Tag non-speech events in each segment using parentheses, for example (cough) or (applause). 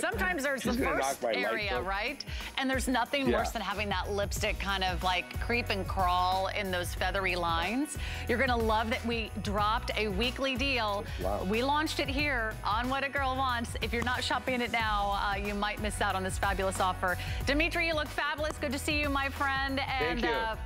Sometimes there's the first area, right? And there's nothing yeah. worse than having that lipstick kind of like creep and crawl in those feathery lines. You're gonna love that we dropped a weekly deal. Wow. We launched it here on What a Girl Wants. If you're not shopping it now, uh, you might miss out on this fabulous offer. Dimitri, you look fabulous. Good to see you, my friend. And Thank you. Uh,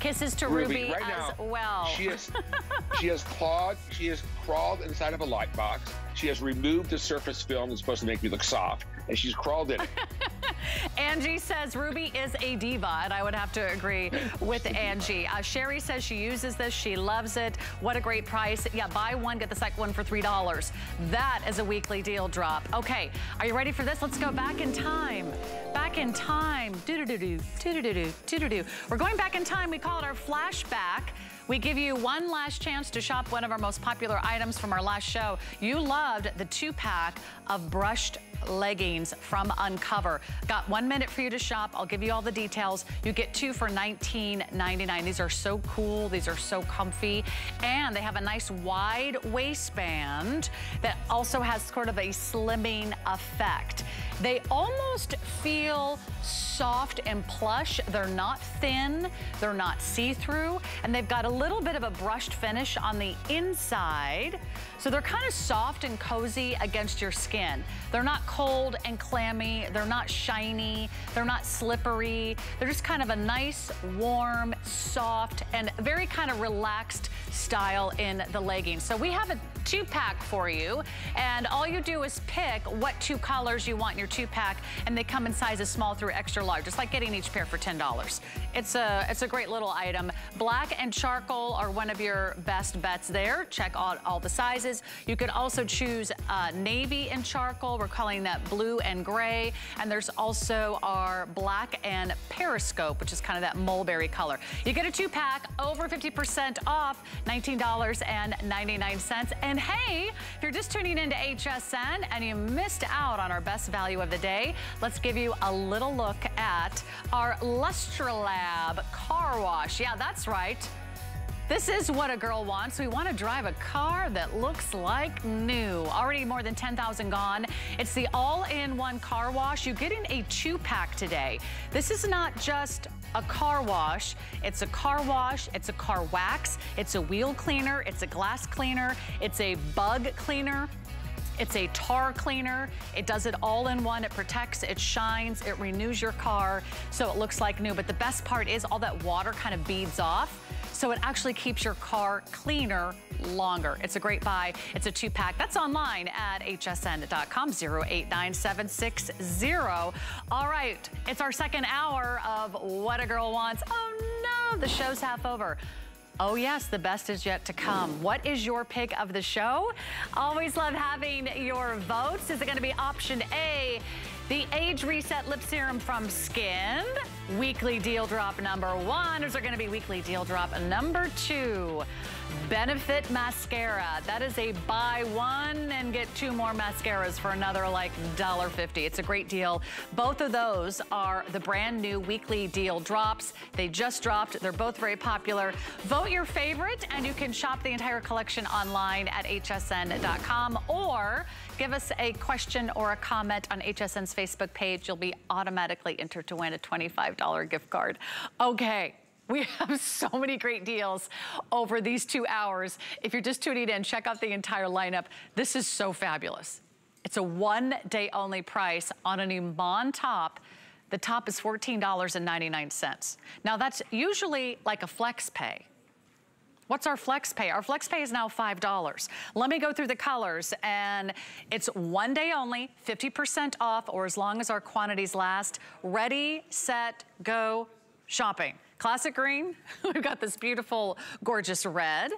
Kisses to Ruby, Ruby right as now, well. She has, (laughs) she has clawed, she has crawled inside of a light box. She has removed the surface film that's supposed to make me look soft, and she's crawled in it. (laughs) Angie says Ruby is a diva, and I would have to agree with Angie. Uh, Sherry says she uses this. She loves it. What a great price. Yeah, buy one, get the second one for $3. That is a weekly deal drop. Okay, are you ready for this? Let's go back in time. Back in time. Do-do-do-do, do-do-do-do, do-do-do. We're going back in time. We call it our flashback. We give you one last chance to shop one of our most popular items from our last show. You loved the two-pack of brushed leggings from Uncover. Got one minute for you to shop. I'll give you all the details. You get two for $19.99. These are so cool. These are so comfy. And they have a nice wide waistband that also has sort of a slimming effect. They almost feel soft and plush. They're not thin, they're not see-through, and they've got a little bit of a brushed finish on the inside. So they're kind of soft and cozy against your skin. They're not cold and clammy. They're not shiny. They're not slippery. They're just kind of a nice, warm, soft, and very kind of relaxed style in the leggings. So we have a two pack for you. And all you do is pick what two colors you want in your two pack. And they come in sizes small through extra large. It's like getting each pair for $10. It's a, it's a great little item. Black and charcoal are one of your best bets there. Check out all the sizes. You could also choose uh, navy and charcoal. We're calling that blue and gray. And there's also our black and periscope, which is kind of that mulberry color. You get a two pack over 50% off, $19.99. And hey, if you're just tuning into HSN and you missed out on our best value of the day, let's give you a little look at our Lustralab car wash. Yeah, that's right. This is what a girl wants. We want to drive a car that looks like new. Already more than 10,000 gone. It's the all-in-one car wash. You're getting a two-pack today. This is not just a car wash. It's a car wash, it's a car wax, it's a wheel cleaner, it's a glass cleaner, it's a bug cleaner, it's a tar cleaner. It does it all in one. It protects, it shines, it renews your car so it looks like new. But the best part is all that water kind of beads off. So it actually keeps your car cleaner longer. It's a great buy. It's a two pack. That's online at hsn.com 089760. All right, it's our second hour of What a Girl Wants. Oh no, the show's half over. Oh yes, the best is yet to come. What is your pick of the show? Always love having your votes. Is it gonna be option A, the Age Reset Lip Serum from Skinn, weekly deal drop number one. Is there gonna be weekly deal drop number two? Benefit Mascara. That is a buy one and get two more mascaras for another like $1.50. It's a great deal. Both of those are the brand new weekly deal drops. They just dropped. They're both very popular. Vote your favorite and you can shop the entire collection online at hsn.com or give us a question or a comment on HSN's Facebook page. You'll be automatically entered to win a $25 gift card. Okay. We have so many great deals over these two hours. If you're just tuning in, check out the entire lineup. This is so fabulous. It's a one day only price on an Iman top. The top is $14.99. Now that's usually like a flex pay. What's our flex pay? Our flex pay is now $5. Let me go through the colors and it's one day only, 50% off or as long as our quantities last. Ready, set, go, shopping. Classic green, (laughs) we've got this beautiful, gorgeous red.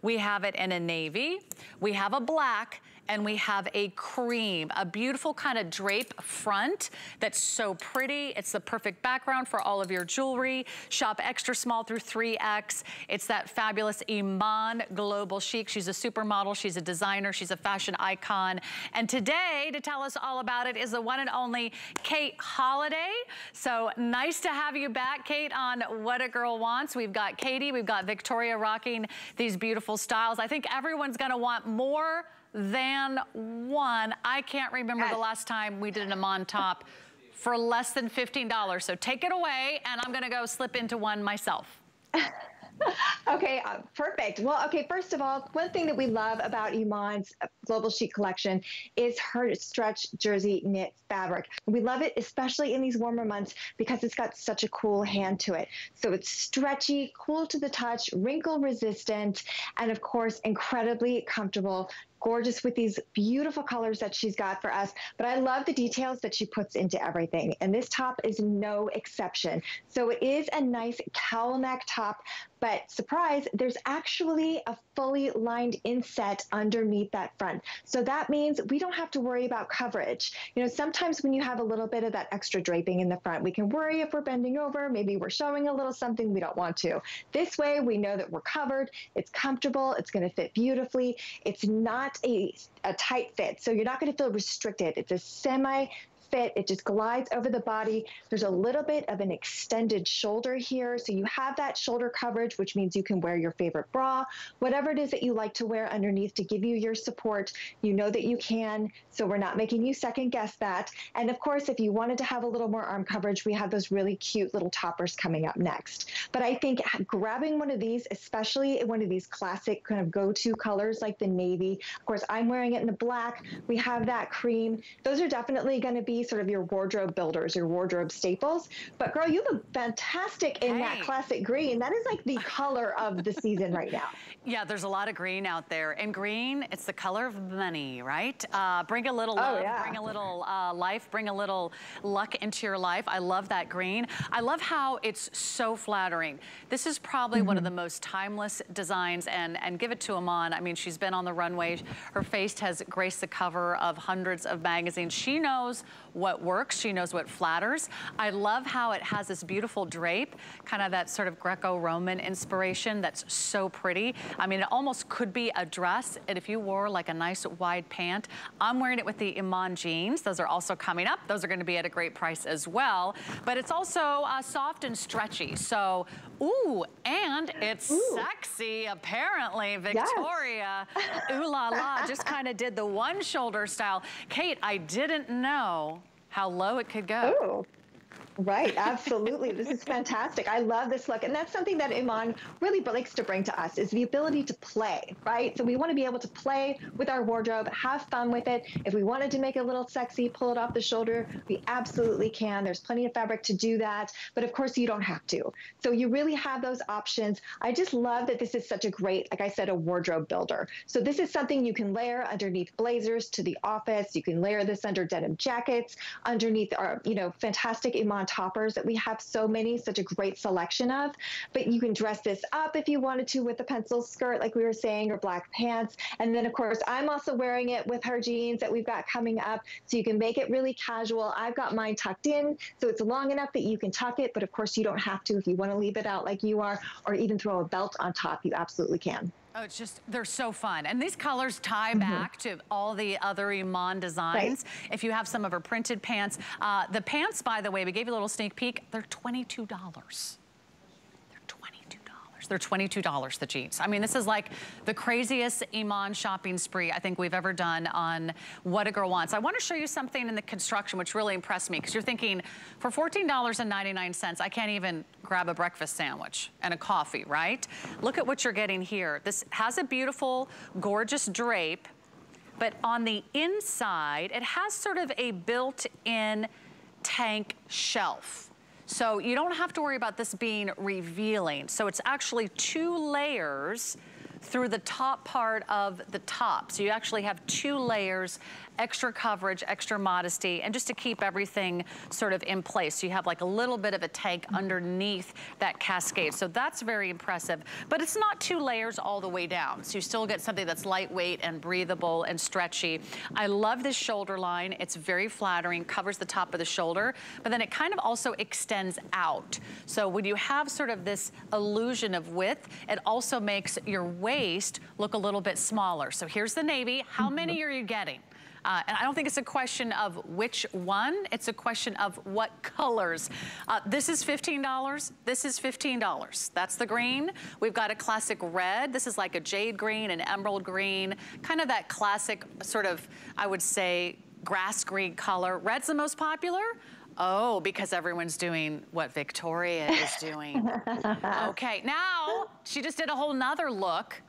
We have it in a navy. We have a black and we have a cream, a beautiful kind of drape front that's so pretty. It's the perfect background for all of your jewelry. Shop extra small through 3X. It's that fabulous Iman Global Chic. She's a supermodel, she's a designer, she's a fashion icon. And today, to tell us all about it, is the one and only Kate Holiday. So nice to have you back, Kate, on What a Girl Wants. We've got Katie, we've got Victoria rocking these beautiful styles. I think everyone's gonna want more than one. I can't remember the last time we did an Iman top for less than $15. So take it away and I'm gonna go slip into one myself. (laughs) okay, uh, perfect. Well, okay, first of all, one thing that we love about Iman's Global Chic collection is her stretch jersey knit fabric. We love it, especially in these warmer months, because it's got such a cool hand to it. So it's stretchy, cool to the touch, wrinkle resistant, and of course, incredibly comfortable gorgeous with these beautiful colors that she's got for us. But I love the details that she puts into everything. And this top is no exception. So it is a nice cowl neck top, but surprise, there's actually a fully lined inset underneath that front. So that means we don't have to worry about coverage. You know, sometimes when you have a little bit of that extra draping in the front, we can worry if we're bending over, maybe we're showing a little something we don't want to. This way, we know that we're covered, it's comfortable, it's gonna fit beautifully. It's not a, a tight fit, so you're not gonna feel restricted. It's a semi fit. It just glides over the body. There's a little bit of an extended shoulder here. So you have that shoulder coverage, which means you can wear your favorite bra, whatever it is that you like to wear underneath to give you your support. You know that you can. So we're not making you second guess that. And of course, if you wanted to have a little more arm coverage, we have those really cute little toppers coming up next. But I think grabbing one of these, especially one of these classic kind of go-to colors like the navy, of course, I'm wearing it in the black. We have that cream. Those are definitely going to be sort of your wardrobe builders, your wardrobe staples. But girl, you look fantastic in hey. that classic green. That is like the (laughs) color of the season right now. Yeah, there's a lot of green out there. And green, it's the color of money, right? Uh, bring a little oh, love, yeah. bring a little uh, life, bring a little luck into your life. I love that green. I love how it's so flattering. This is probably mm -hmm. one of mm-hmm. the most timeless designs and, and give it to Iman. I mean, she's been on the runway. Her face has graced the cover of hundreds of magazines. She knows what works. She knows what flatters. I love how it has this beautiful drape, kind of that sort of Greco-Roman inspiration that's so pretty. I mean, it almost could be a dress. And if you wore like a nice wide pant, I'm wearing it with the Iman jeans. Those are also coming up. Those are gonna be at a great price as well. But it's also uh, soft and stretchy. So, ooh, and it's ooh. sexy, apparently. Victoria, yes. ooh la la, just kind of did the one shoulder style. Kate, I didn't know how low it could go. Ooh. Right, (laughs) absolutely. this is fantastic. I love this look. And that's something that Iman really likes to bring to us is the ability to play, right? So we want to be able to play with our wardrobe, have fun with it. If we wanted to make it a little sexy, pull it off the shoulder, we absolutely can. There's plenty of fabric to do that. But of course, you don't have to. So you really have those options. I just love that this is such a great, like I said, a wardrobe builder. So this is something you can layer underneath blazers to the office. You can layer this under denim jackets, underneath our, you know, fantastic Iman toppers that we have so many, such a great selection of. But you can dress this up if you wanted to with a pencil skirt, like we were saying, or black pants. And then, of course, I'm also wearing it with her jeans that we've got coming up. So you can make it really casual. I've got mine tucked in, so it's long enough that you can tuck it. But of course, you don't have to if you want to leave it out like you are, or even throw a belt on top, you absolutely can. Oh, it's just, they're so fun. And these colors tie mm -hmm. back to all the other Iman designs. Right. If you have some of her printed pants. Uh, the pants, by the way, we gave you a little sneak peek, they're $22. They're $22, the jeans. I mean, this is like the craziest Iman shopping spree I think we've ever done on What a Girl Wants. I wanna show you something in the construction which really impressed me because you're thinking, for $14.99, I can't even grab a breakfast sandwich and a coffee, right? Look at what you're getting here. This has a beautiful, gorgeous drape, but on the inside, it has sort of a built-in tank shelf. So you don't have to worry about this being revealing. So it's actually two layers through the top part of the top. So you actually have two layers extra coverage, extra modesty, and just to keep everything sort of in place. So you have like a little bit of a tank underneath that cascade. So that's very impressive. But it's not two layers all the way down. So you still get something that's lightweight and breathable and stretchy. I love this shoulder line. It's very flattering, covers the top of the shoulder, but then it kind of also extends out. So when you have sort of this illusion of width, it also makes your waist look a little bit smaller. So here's the navy. How many mm-hmm. are you getting? Uh, and I don't think it's a question of which one, it's a question of what colors. Uh, this is $15, this is $15. That's the green. We've got a classic red. This is like a jade green, an emerald green, kind of that classic sort of, I would say, grass green color. Red's the most popular. Oh, because everyone's doing what Victoria is doing. (laughs) okay, now she just did a whole nother look.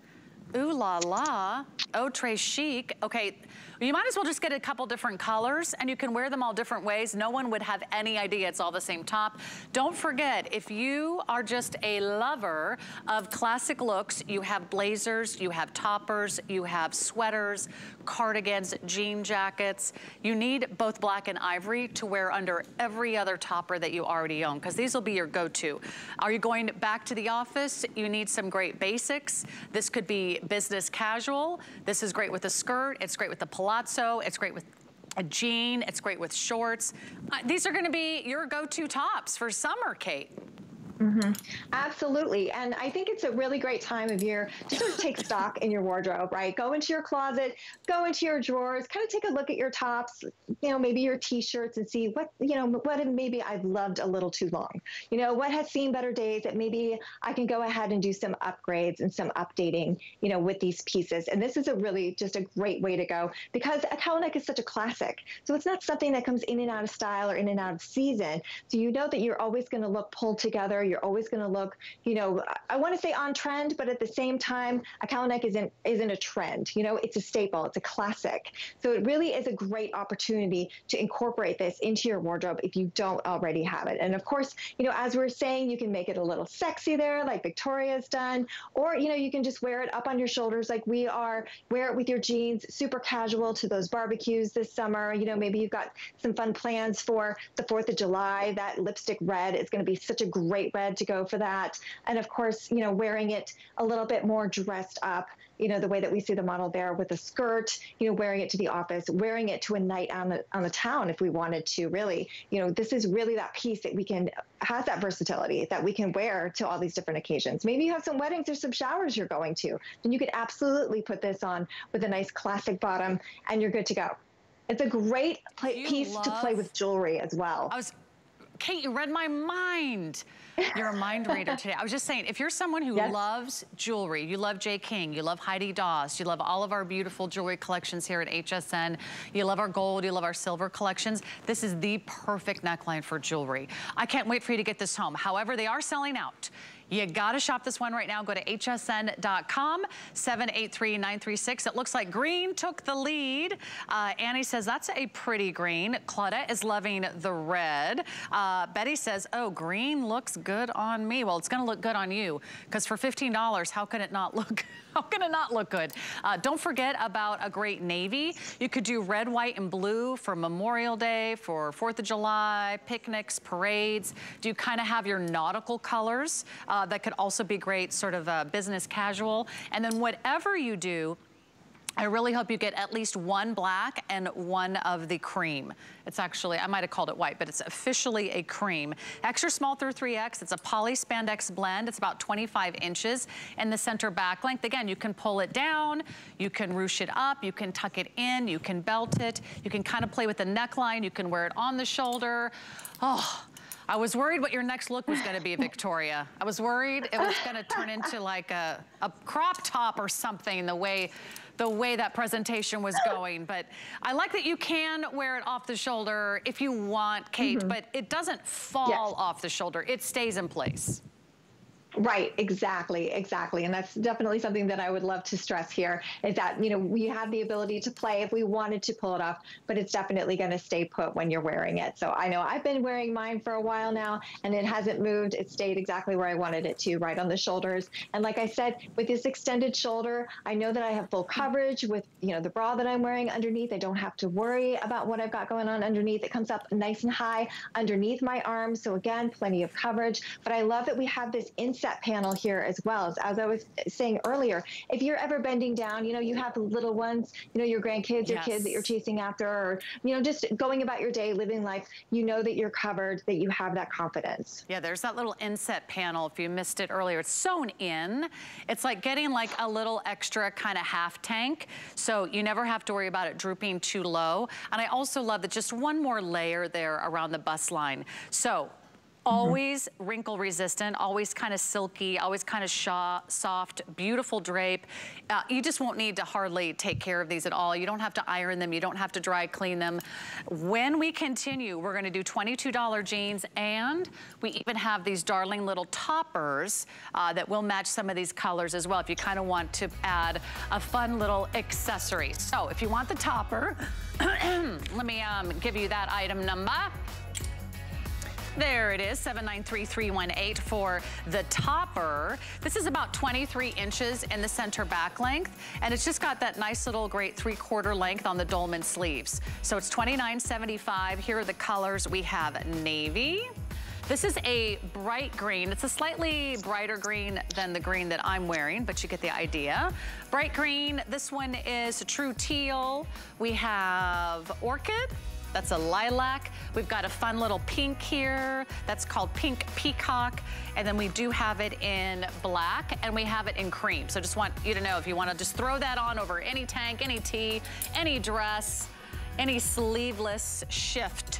Ooh la la, oh très chic. Okay, you might as well just get a couple different colors and you can wear them all different ways. No one would have any idea it's all the same top. Don't forget, if you are just a lover of classic looks, you have blazers, you have toppers, you have sweaters, cardigans, jean jackets. You need both black and ivory to wear under every other topper that you already own because these will be your go-to. Are you going back to the office? You need some great basics. This could be business casual. This is great with a skirt. It's great with the palazzo. It's great with a jean. It's great with shorts. Uh, these are gonna be your go-to tops for summer, Kate. Mm-hmm. Absolutely. And I think it's a really great time of year to sort of take (laughs) stock in your wardrobe, right? Go into your closet, go into your drawers, kind of take a look at your tops, you know, maybe your t-shirts and see what, you know, what maybe I've loved a little too long. You know, what has seen better days that maybe I can go ahead and do some upgrades and some updating, you know, with these pieces. And this is a really just a great way to go because a cowl neck is such a classic. So it's not something that comes in and out of style or in and out of season. So you know that you're always going to look pulled together you're always going to look, you know, I want to say on trend, but at the same time, a cowl neck isn't isn't a trend. You know, it's a staple. It's a classic. So it really is a great opportunity to incorporate this into your wardrobe if you don't already have it. And of course, you know, as we are saying, you can make it a little sexy there, like Victoria's done, or you know, you can just wear it up on your shoulders like we are. Wear it with your jeans, super casual to those barbecues this summer. You know, maybe you've got some fun plans for the Fourth of July. That lipstick red is going to be such a great red to go for that. And of course, you know, wearing it a little bit more dressed up, you know, the way that we see the model there with a skirt, you know, wearing it to the office, wearing it to a night on the on the town if we wanted to really, you know, this is really that piece that we can has that versatility that we can wear to all these different occasions. Maybe you have some weddings or some showers you're going to, then you could absolutely put this on with a nice classic bottom and you're good to go. It's a great piece love... to play with jewelry as well. I was Kate, you read my mind. You're a mind reader today. I was just saying, if you're someone who yes. loves jewelry, you love Jay King, you love Heidi Daus, you love all of our beautiful jewelry collections here at HSN, you love our gold, you love our silver collections, this is the perfect neckline for jewelry. I can't wait for you to get this home. However, they are selling out. You gotta shop this one right now. Go to hsn.com, 783-936. It looks like green took the lead. Uh, Annie says, that's a pretty green. Claudette is loving the red. Uh, Betty says, oh, green looks good on me. Well, it's gonna look good on you because for $15, how can it not look (laughs) How can it not look good? Uh, don't forget about a great navy. You could do red, white, and blue for Memorial Day, for 4th of July, picnics, parades. Do you kind of have your nautical colors? Uh, that could also be great sort of uh, business casual. And then whatever you do, I really hope you get at least one black and one of the cream. It's actually, I might have called it white, but it's officially a cream. Extra small through 3X. It's a poly spandex blend. It's about 25 inches in the center back length. Again, you can pull it down, you can ruche it up, you can tuck it in, you can belt it, you can kind of play with the neckline, you can wear it on the shoulder. Oh, I was worried what your next look was gonna be, (laughs) Victoria. I was worried it was gonna turn into like a, a crop top or something the way the way that presentation was going. But I like that you can wear it off the shoulder if you want, Kate, mm -hmm. but it doesn't fall yes. off the shoulder. It stays in place. Right, exactly, exactly. And that's definitely something that I would love to stress here is that, you know, we have the ability to play if we wanted to pull it off, but it's definitely going to stay put when you're wearing it. So I know I've been wearing mine for a while now and it hasn't moved. It stayed exactly where I wanted it to, right on the shoulders. And like I said, with this extended shoulder, I know that I have full coverage with, you know, the bra that I'm wearing underneath. I don't have to worry about what I've got going on underneath. It comes up nice and high underneath my arms. So again, plenty of coverage. But I love that we have this inside panel here as well. As, I was saying earlier, if you're ever bending down, you know, you have little ones, you know, your grandkids, your kids that you're chasing after, or, you know, just going about your day, living life, you know that you're covered, that you have that confidence. Yeah, there's that little inset panel. If you missed it earlier, it's sewn in. It's like getting like a little extra kind of half tank. So you never have to worry about it drooping too low. And I also love that just one more layer there around the bust line. So. Always mm -hmm. wrinkle resistant, always kind of silky, always kind of soft, beautiful drape. Uh, you just won't need to hardly take care of these at all. You don't have to iron them. You don't have to dry clean them. When we continue, we're gonna do $22 jeans and we even have these darling little toppers uh, that will match some of these colors as well if you kind of want to add a fun little accessory. So if you want the topper, (clears throat) let me um, give you that item number. There it is, 793318 for the topper. This is about 23 inches in the center back length, and it's just got that nice little great three-quarter length on the dolman sleeves. So it's 29.75. Here are the colors. We have navy, this is a bright green. It's a slightly brighter green than the green that I'm wearing, but you get the idea. Bright green, this one is true teal. We have orchid, that's a lilac. We've got a fun little pink here. That's called Pink Peacock. And then we do have it in black and we have it in cream. So just want you to know if you want to just throw that on over any tank, any tee, any dress, any sleeveless shift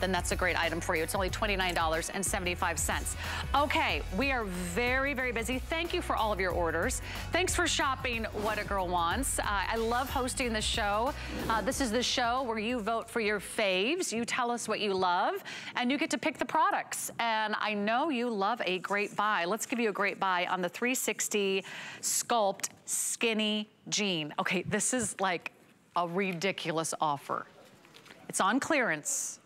then that's a great item for you. It's only $29.75. Okay, we are very, very busy. Thank you for all of your orders. Thanks for shopping What a Girl Wants. Uh, I love hosting the show. Uh, this is the show where you vote for your faves. You tell us what you love, and you get to pick the products. And I know you love a great buy. Let's give you a great buy on the 360 Sculpt Skinny Jean. Okay, this is like a ridiculous offer. It's on clearance.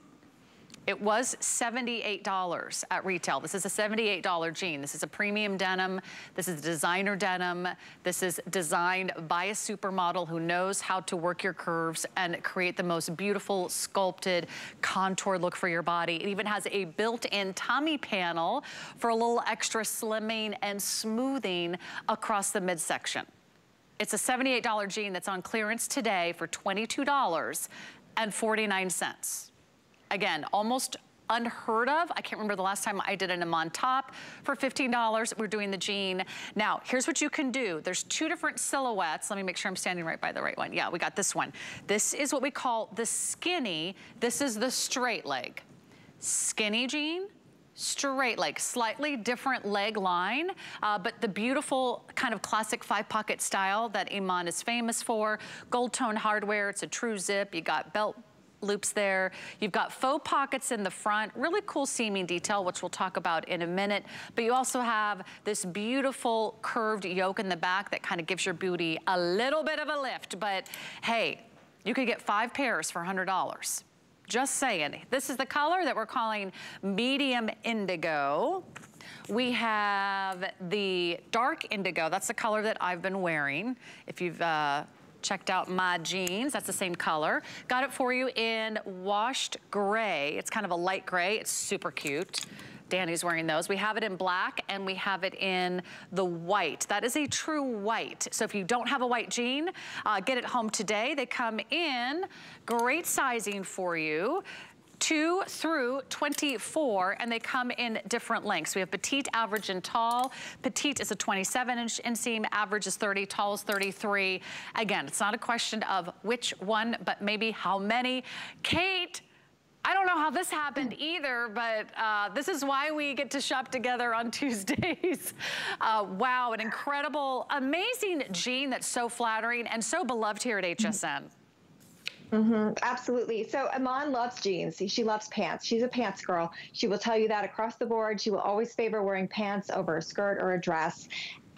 It was $78 at retail. This is a $78 jean. This is a premium denim. This is a designer denim. This is designed by a supermodel who knows how to work your curves and create the most beautiful sculpted contour look for your body. It even has a built-in tummy panel for a little extra slimming and smoothing across the midsection. It's a $78 jean that's on clearance today for $22.49. Again, almost unheard of. I can't remember the last time I did an Iman top for $15. We're doing the jean. Now, here's what you can do. There's two different silhouettes. Let me make sure I'm standing right by the right one. Yeah, we got this one. This is what we call the skinny. This is the straight leg. Skinny jean, straight leg, slightly different leg line, uh, but the beautiful kind of classic five pocket style that Iman is famous for. Gold tone hardware, it's a true zip. You got belt loops there. You've got faux pockets in the front, really cool seaming detail, which we'll talk about in a minute. But you also have this beautiful curved yoke in the back that kind of gives your booty a little bit of a lift. But hey, you could get five pairs for $100. Just saying. This is the color that we're calling medium indigo. We have the dark indigo. That's the color that I've been wearing. If you've uh, checked out my jeans. That's the same color. Got it for you in washed gray. It's kind of a light gray. It's super cute. Danny's wearing those. We have it in black and we have it in the white. That is a true white. So if you don't have a white jean, uh, get it home today. They come in great sizing for you. 2 through 24, and they come in different lengths. We have petite, average, and tall. Petite is a 27 inch inseam, average is 30, tall is 33. Again, it's not a question of which one, but maybe how many. Kate, I don't know how this happened either, but uh, this is why we get to shop together on (laughs) Tuesdays. Uh, wow, an incredible, amazing jean that's so flattering and so beloved here at HSN. Mm-hmm, absolutely. So Iman loves jeans. She loves pants. She's a pants girl. She will tell you that across the board. She will always favor wearing pants over a skirt or a dress.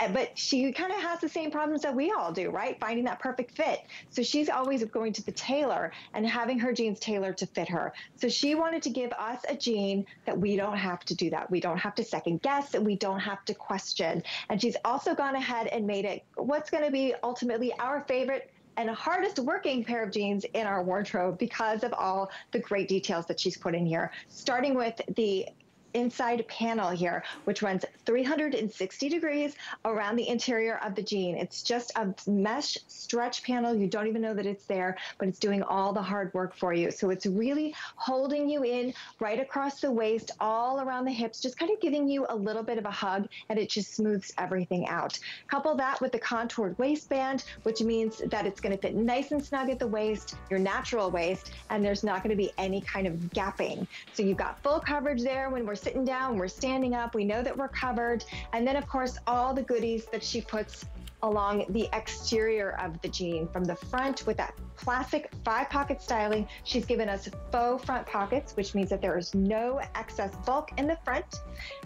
Uh, but she kind of has the same problems that we all do, right? Finding that perfect fit. So she's always going to the tailor and having her jeans tailored to fit her. So she wanted to give us a jean that we don't have to do that. We don't have to second guess and we don't have to question. And she's also gone ahead and made it what's going to be ultimately our favorite and hardest working pair of jeans in our wardrobe because of all the great details that she's put in here, starting with the inside panel here, which runs 360 degrees around the interior of the jean. It's just a mesh stretch panel. You don't even know that it's there, but it's doing all the hard work for you. So it's really holding you in right across the waist, all around the hips, just kind of giving you a little bit of a hug, and it just smooths everything out. Couple that with the contoured waistband, which means that it's going to fit nice and snug at the waist, your natural waist, and there's not going to be any kind of gapping. So you've got full coverage there when we're sitting down, we're standing up, we know that we're covered. And then, of course, all the goodies that she puts along the exterior of the jean from the front with that classic five pocket styling. She's given us faux front pockets, which means that there is no excess bulk in the front.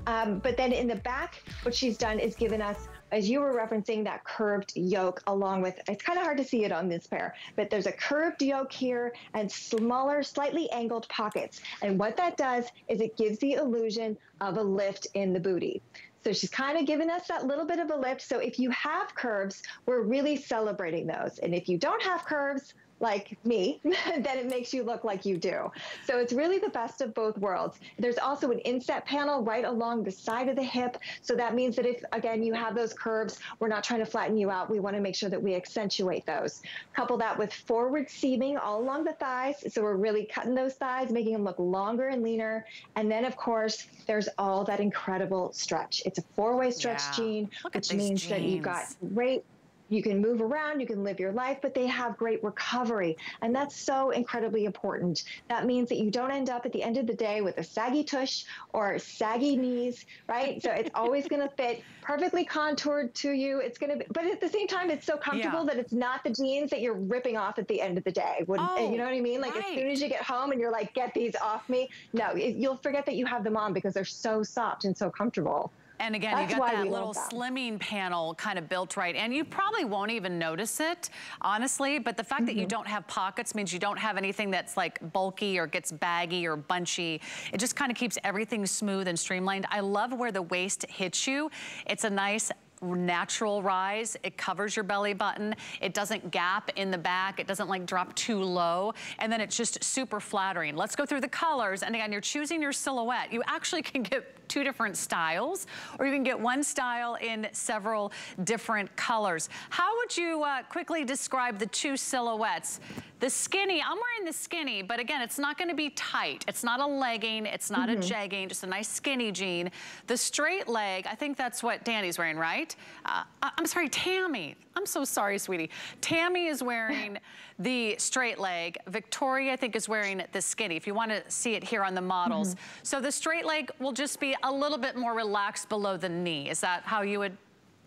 Um, but then in the back, what she's done is given us as you were referencing that curved yoke along with it's kind of hard to see it on this pair but there's a curved yoke here and smaller slightly angled pockets. And what that does is it gives the illusion of a lift in the booty. So she's kind of giving us that little bit of a lift. So if you have curves we're really celebrating those. And if you don't have curves like me, (laughs) then it makes you look like you do. So it's really the best of both worlds. There's also an inset panel right along the side of the hip. So that means that if, again, you have those curves, we're not trying to flatten you out. We want to make sure that we accentuate those. Couple that with forward seaming all along the thighs. So we're really cutting those thighs, making them look longer and leaner. And then, of course, there's all that incredible stretch. It's a four-way stretch yeah. jean, which means jeans. that you've got great you can move around, you can live your life, but they have great recovery. And that's so incredibly important. That means that you don't end up at the end of the day with a saggy tush or saggy knees, right? So it's always going (laughs) to fit perfectly contoured to you. It's going to be, but at the same time, it's so comfortable yeah. that it's not the jeans that you're ripping off at the end of the day. When, oh, you know what I mean? Like right. as soon as you get home and you're like, get these off me. No, you'll forget that you have them on because they're so soft and so comfortable. And again, That's you got that little slimming panel kind of built right. And you probably won't even notice it, honestly. But the fact mm -hmm. that you mm-hmm. don't have pockets means you don't have anything that's like bulky or gets baggy or bunchy. It just kind of keeps everything smooth and streamlined. I love where the waist hits you. It's a nice natural rise. It covers your belly button. It doesn't gap in the back. It doesn't like drop too low. And then it's just super flattering. Let's go through the colors. And again, you're choosing your silhouette. You actually can get two different styles, or you can get one style in several different colors. How would you uh, quickly describe the two silhouettes? The skinny, I'm wearing the skinny, but again, it's not gonna be tight. It's not a legging, it's not mm -hmm. a mm-hmm. jegging, just a nice skinny jean. The straight leg, I think that's what Danny's wearing, right? Uh, I'm sorry, Tammy. I'm so sorry, sweetie. Tammy is wearing (laughs) the straight leg. Victoria, I think, is wearing the skinny, if you want to see it here on the models. Mm -hmm. So the straight leg will just be a little bit more relaxed below the knee. Is that how you would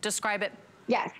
describe it? Yes.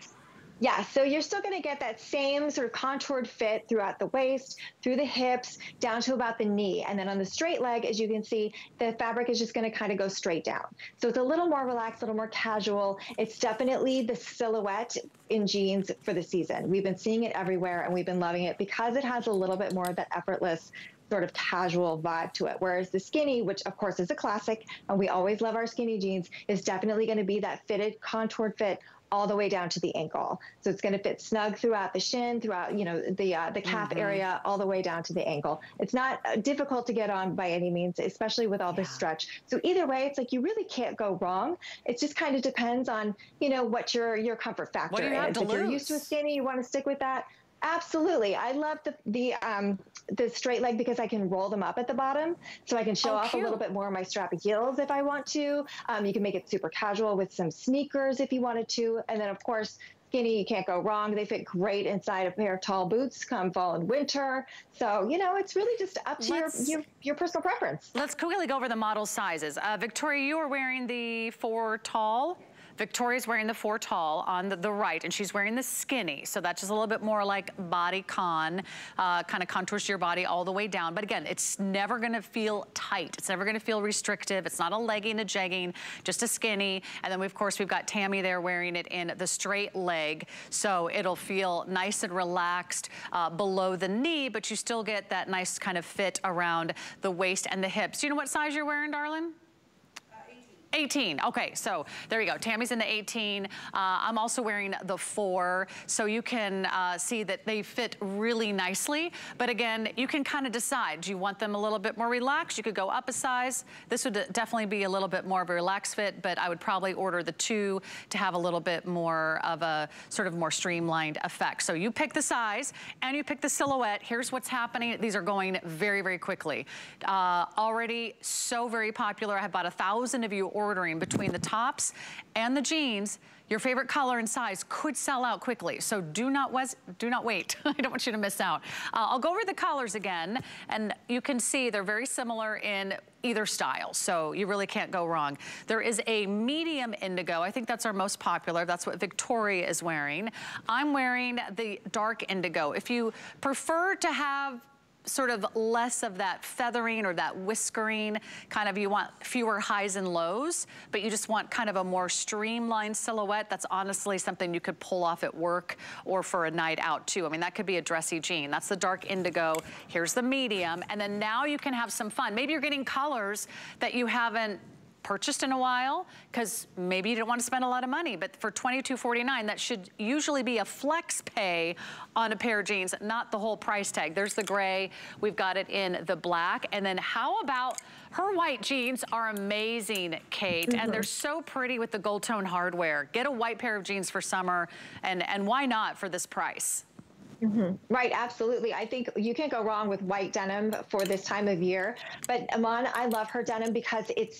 Yeah, so you're still going to get that same sort of contoured fit throughout the waist, through the hips, down to about the knee. And then on the straight leg, as you can see, the fabric is just going to kind of go straight down. So it's a little more relaxed, a little more casual. It's definitely the silhouette in jeans for the season. We've been seeing it everywhere and we've been loving it because it has a little bit more of that effortless sort of casual vibe to it. Whereas the skinny, which of course is a classic, and we always love our skinny jeans, is definitely going to be that fitted, contoured fit all the way down to the ankle. So it's going to fit snug throughout the shin, throughout you know the uh, the calf mm-hmm. area, all the way down to the ankle. It's not uh, difficult to get on by any means, especially with all yeah. this stretch. So either way, it's like you really can't go wrong. It just kind of depends on you know what your your comfort factor is. if lose? you're used to a skinny, you want to stick with that. Absolutely. I love the the um, the straight leg because I can roll them up at the bottom, so I can show oh, off cute. a little bit more of my strappy heels if I want to. Um, you can make it super casual with some sneakers if you wanted to, and then of course skinny, you can't go wrong. They fit great inside a pair of tall boots come fall and winter. So, you know, it's really just up to your, your, your, personal preference. Let's quickly go over the model sizes. Uh, Victoria, you are wearing the four tall. Victoria's wearing the four tall on the, the, right, and she's wearing the skinny. So that's just a little bit more like body con, uh, kind of contours your body all the way down. But again, it's never gonna feel tight. It's never gonna feel restrictive. It's not a legging, a jegging, just a skinny. And then, we, of course, we've got Tammy there wearing it in the straight leg. So it'll feel nice and relaxed uh, below the knee, but you still get that nice kind of fit around the waist and the hips. Do you know what size you're wearing, darling? 18. Okay, so there you go. Tammy's in the 18. Uh, I'm also wearing the 4, so you can uh, see that they fit really nicely. But again, you can kind of decide. Do you want them a little bit more relaxed? You could go up a size. This would definitely be a little bit more of a relaxed fit, but I would probably order the 2 to have a little bit more of a sort of more streamlined effect. So you pick the size and you pick the silhouette. Here's what's happening. These are going very, very quickly. Uh, already so very popular. I have about a thousand of you between the tops and the jeans, your favorite color and size could sell out quickly. So do not, do not wait. (laughs) I don't want you to miss out. Uh, I'll go over the colors again, and you can see they're very similar in either style, so you really can't go wrong. There is a medium indigo. I think that's our most popular. That's what Victoria is wearing. I'm wearing the dark indigo. If you prefer to have sort of less of that feathering or that whiskering, kind of you want fewer highs and lows, but you just want kind of a more streamlined silhouette. That's honestly something you could pull off at work or for a night out too. I mean, that could be a dressy jean. That's the dark indigo. Here's the medium. And then now you can have some fun. Maybe you're getting colors that you haven't purchased in a while because maybe you didn't want to spend a lot of money. But for $22.49, that should usually be a flex pay on a pair of jeans, not the whole price tag. There's the gray. We've got it in the black. And then how about her white jeans are amazing, Kate, mm -hmm. and they're mm-hmm. so pretty with the gold tone hardware. Get a white pair of jeans for summer, and, and why not for this price? Mm -hmm. Right, absolutely. I think you can't go wrong with white denim for this time of year. But Iman, I love her denim because it's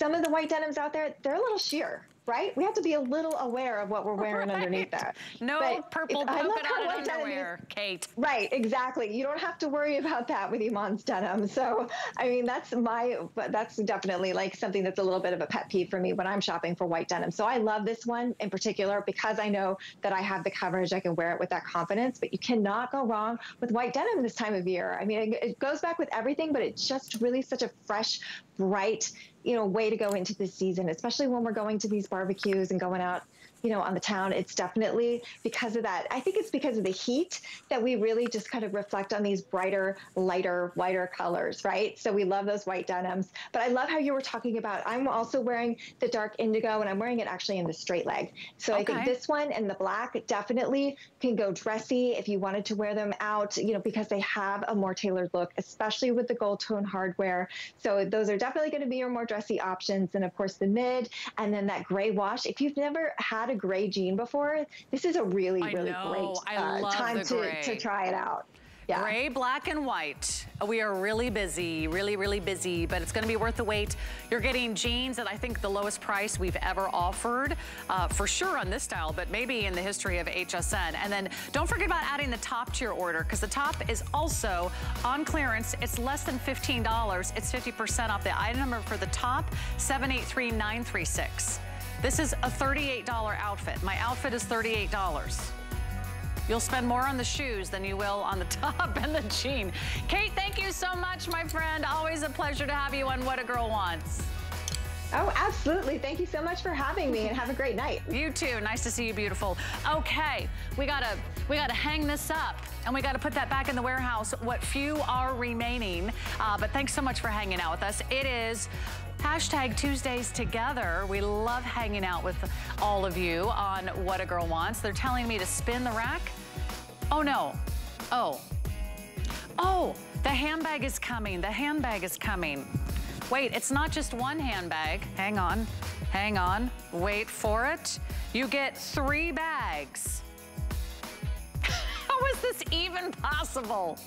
some of the white denims out there, they're a little sheer right? We have to be a little aware of what we're wearing right. underneath that. No but purple polka dotted underwear, Kate. Right, exactly. You don't have to worry about that with Iman's denim. So, I mean, that's my, but that's definitely like something that's a little bit of a pet peeve for me when I'm shopping for white denim. So I love this one in particular because I know that I have the coverage. I can wear it with that confidence, but you cannot go wrong with white denim this time of year. I mean, it goes back with everything, but it's just really such a fresh, bright, you know, way to go into the season, especially when we're going to these barbecues and going out you know, on the town. It's definitely because of that. I think it's because of the heat that we really just kind of reflect on these brighter, lighter, whiter colors, right? So we love those white denims. But I love how you were talking about, I'm also wearing the dark indigo and I'm wearing it actually in the straight leg. So okay. I think this one and the black definitely can go dressy if you wanted to wear them out, you know, because they have a more tailored look, especially with the gold tone hardware. So those are definitely going to be your more dressy options. And of course the mid and then that gray wash. If you've never had a gray jean before, this is a really, really great uh, time to, to try it out. Yeah. Gray, black, and white. We are really busy, really, really busy, but it's gonna be worth the wait. You're getting jeans at I think the lowest price we've ever offered, uh, for sure on this style, but maybe in the history of HSN. And then don't forget about adding the top to your order, because the top is also on clearance. It's less than $15. It's 50% off. The item number for the top, 783936. This is a $38 outfit. My outfit is $38. You'll spend more on the shoes than you will on the (laughs) top and the jean. Kate, thank you so much, my friend. Always a pleasure to have you on What a Girl Wants. Oh, absolutely. Thank you so much for having me and have a great night. (laughs) You too. Nice to see you, beautiful. Okay, we gotta we gotta hang this up and we gotta put that back in the warehouse, what few are remaining. Uh, but thanks so much for hanging out with us. It is Hashtag Tuesdays together. We love hanging out with all of you on What a Girl Wants. They're telling me to spin the rack. Oh no. Oh. Oh, the handbag is coming. The handbag is coming. Wait, it's not just one handbag. Hang on, hang on, wait for it. You get three bags. (laughs) How is this even possible?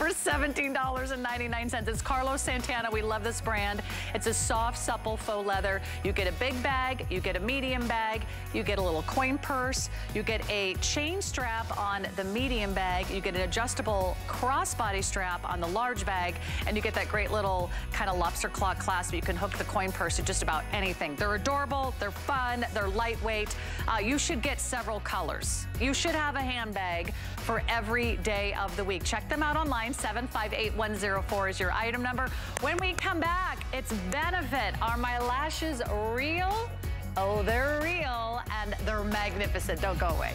For $17.99. It's Carlos Santana. We love this brand. It's a soft, supple faux leather. You get a big bag, you get a medium bag, you get a little coin purse, you get a chain strap on the medium bag, you get an adjustable crossbody strap on the large bag, and you get that great little kind of lobster claw clasp. You can hook the coin purse to just about anything. They're adorable, they're fun, they're lightweight. Uh, you should get several colors. You should have a handbag for every day of the week. Check them out online. 758104 is your item number. When we come back, it's Benefit. Are my lashes real? Oh, they're real and they're magnificent. Don't go away.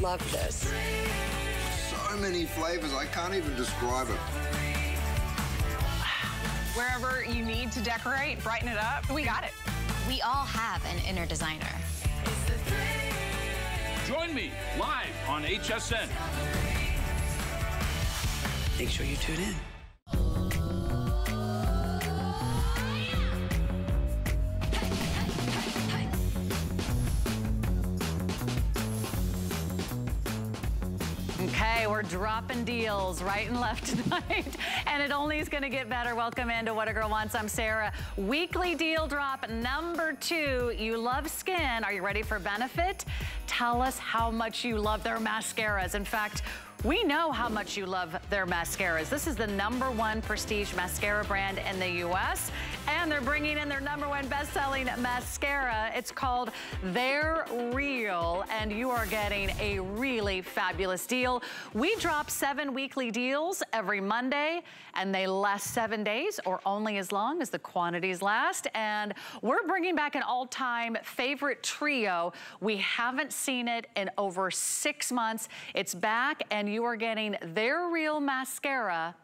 love this. So many flavors, I can't even describe it. Wherever you need to decorate, brighten it up, we got it. We all have an inner designer. Join me live on HSN. Make sure you tune in. Dropping deals right and left (laughs) tonight, and it only is gonna get better. Welcome into What a Girl Wants. I'm Sarah. Weekly deal drop number two. You love Skinn. Are you ready for benefit? Tell us how much you love their mascaras. In fact, we know how much you love their mascaras. This is the number one prestige mascara brand in the U.S. And they're bringing in their number one best-selling mascara. It's called They're Real, and you are getting a really fabulous deal. We drop seven weekly deals every Monday, and they last seven days or only as long as the quantities last. And we're bringing back an all-time favorite trio. We haven't seen it in over six months. It's back, and you are getting They're Real mascara.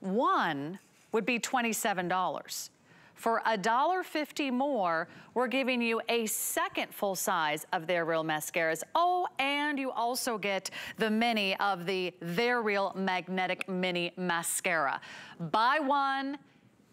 One would be $27. For $1.50 more, we're giving you a second full size of They're Real mascaras. Oh, and you also get the mini of the They're Real Magnetic Mini Mascara. Buy one,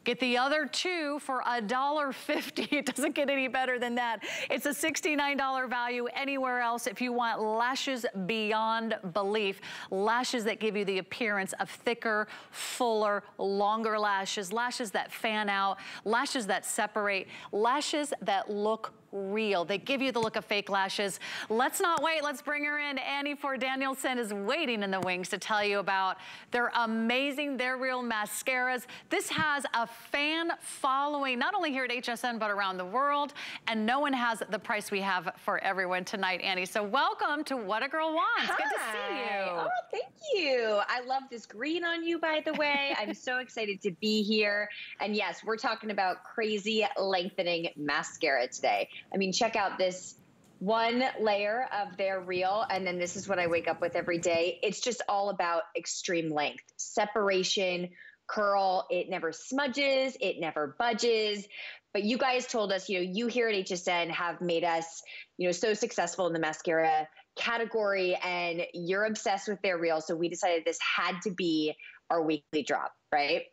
Get the other two for $1.50. (laughs) It doesn't get any better than that. It's a $69 value anywhere else if you want lashes beyond belief. Lashes that give you the appearance of thicker, fuller, longer lashes. Lashes that fan out. Lashes that separate. Lashes that look real. They give you the look of fake lashes. Let's not wait. Let's bring her in. Annie Ford Danielson is waiting in the wings to tell you about their amazing, They're Real mascaras. This has a fan following, not only here at HSN, but around the world. And no one has the price we have for everyone tonight, Annie. So welcome to What a Girl Wants. Hi. Good to see you. Oh, thank you. I love this green on you, by the way. (laughs) I'm so excited to be here. And yes, we're talking about crazy lengthening mascara today. I mean, check out this one layer of They're Real, and then this is what I wake up with every day. It's just all about extreme length, separation, curl. It never smudges, it never budges. But you guys told us, you know, you here at HSN have made us, you know, so successful in the mascara category, and you're obsessed with They're Real. So we decided this had to be our weekly drop, right?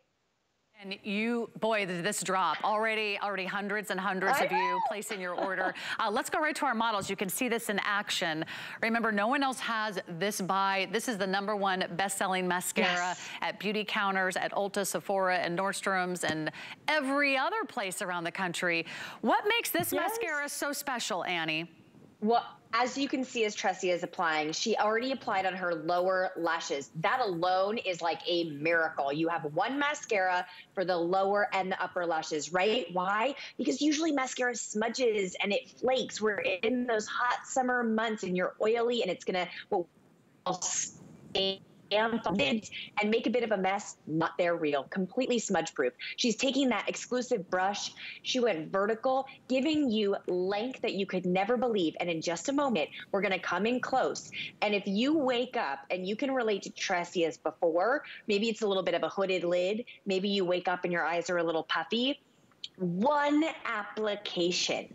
And you, boy, this drop, already already hundreds and hundreds of you placing your (laughs) order. Uh, let's go right to our models. You can see this in action. Remember, no one else has this buy. This is the number one best-selling mascara yes. at beauty counters, at Ulta, Sephora, and Nordstrom's, and every other place around the country. What makes this yes. mascara so special, Annie? Well, as you can see as Tressie is applying, she already applied on her lower lashes. That alone is like a miracle. You have one mascara for the lower and the upper lashes, right? Why? Because usually mascara smudges and it flakes. We're in those hot summer months and you're oily and it's gonna well, and make a bit of a mess, not They're Real, completely smudge proof. She's taking that exclusive brush. She went vertical, giving you length that you could never believe. And in just a moment, we're going to come in close. And if you wake up and you can relate to Tressie as before, maybe it's a little bit of a hooded lid. Maybe you wake up and your eyes are a little puffy. One application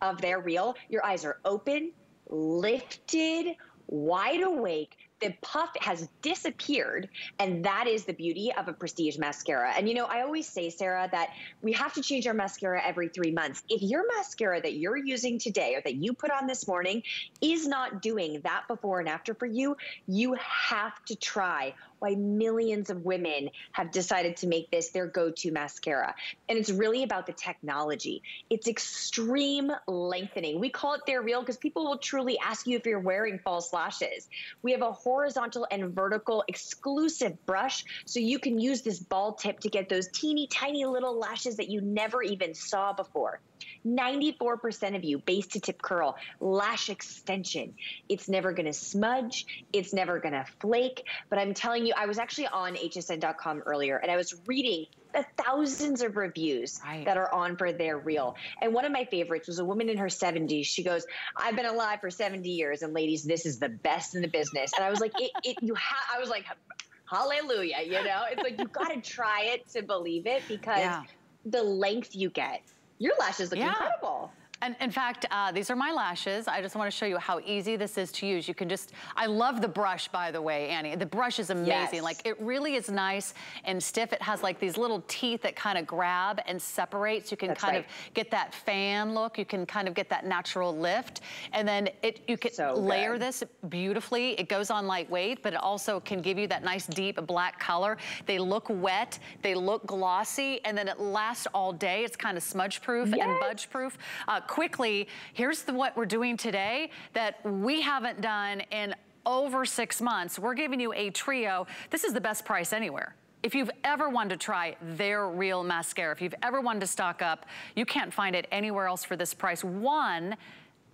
of They're Real, your eyes are open, lifted, wide awake, the puff has disappeared and that is the beauty of a prestige mascara. And you know i always say sarah that we have to change our mascara every three months. If your mascara that you're using today or that you put on this morning is not doing that before and after for you you have to try why millions of women have decided to make this their go-to mascara. And it's really about the technology. It's extreme lengthening. We call it They're Real because people will truly ask you if you're wearing false lashes. We have a horizontal and vertical exclusive brush so you can use this ball tip to get those teeny tiny little lashes that you never even saw before. 94% of you base to tip curl, lash extension. It's never going to smudge. It's never going to flake. But I'm telling you, I was actually on hsn.com earlier and I was reading the thousands of reviews right. that are on for They're Real. And one of my favorites was a woman in her 70s. She goes, I've been alive for 70 years. And ladies, this is the best in the business. And I was like, it, it you have, I was like, hallelujah, you know? It's like, you got to try it to believe it because yeah. the length you get your lashes look yeah. incredible. And in fact, uh, these are my lashes. I just want to show you how easy this is to use. You can just, I love the brush, by the way, Annie. The brush is amazing. Yes. Like, it really is nice and stiff. It has like these little teeth that kind of grab and separate. So you can That's kind right. of get that fan look. You can kind of get that natural lift. And then it you can so layer this beautifully. It goes on lightweight, but it also can give you that nice deep black color. They look wet. They look glossy. And then it lasts all day. It's kind of smudge proof yes. and budge proof. Uh, quickly, here's the, what we're doing today that we haven't done in over six months. We're giving you a trio. This is the best price anywhere. If you've ever wanted to try They're Real mascara, if you've ever wanted to stock up, you can't find it anywhere else for this price. One,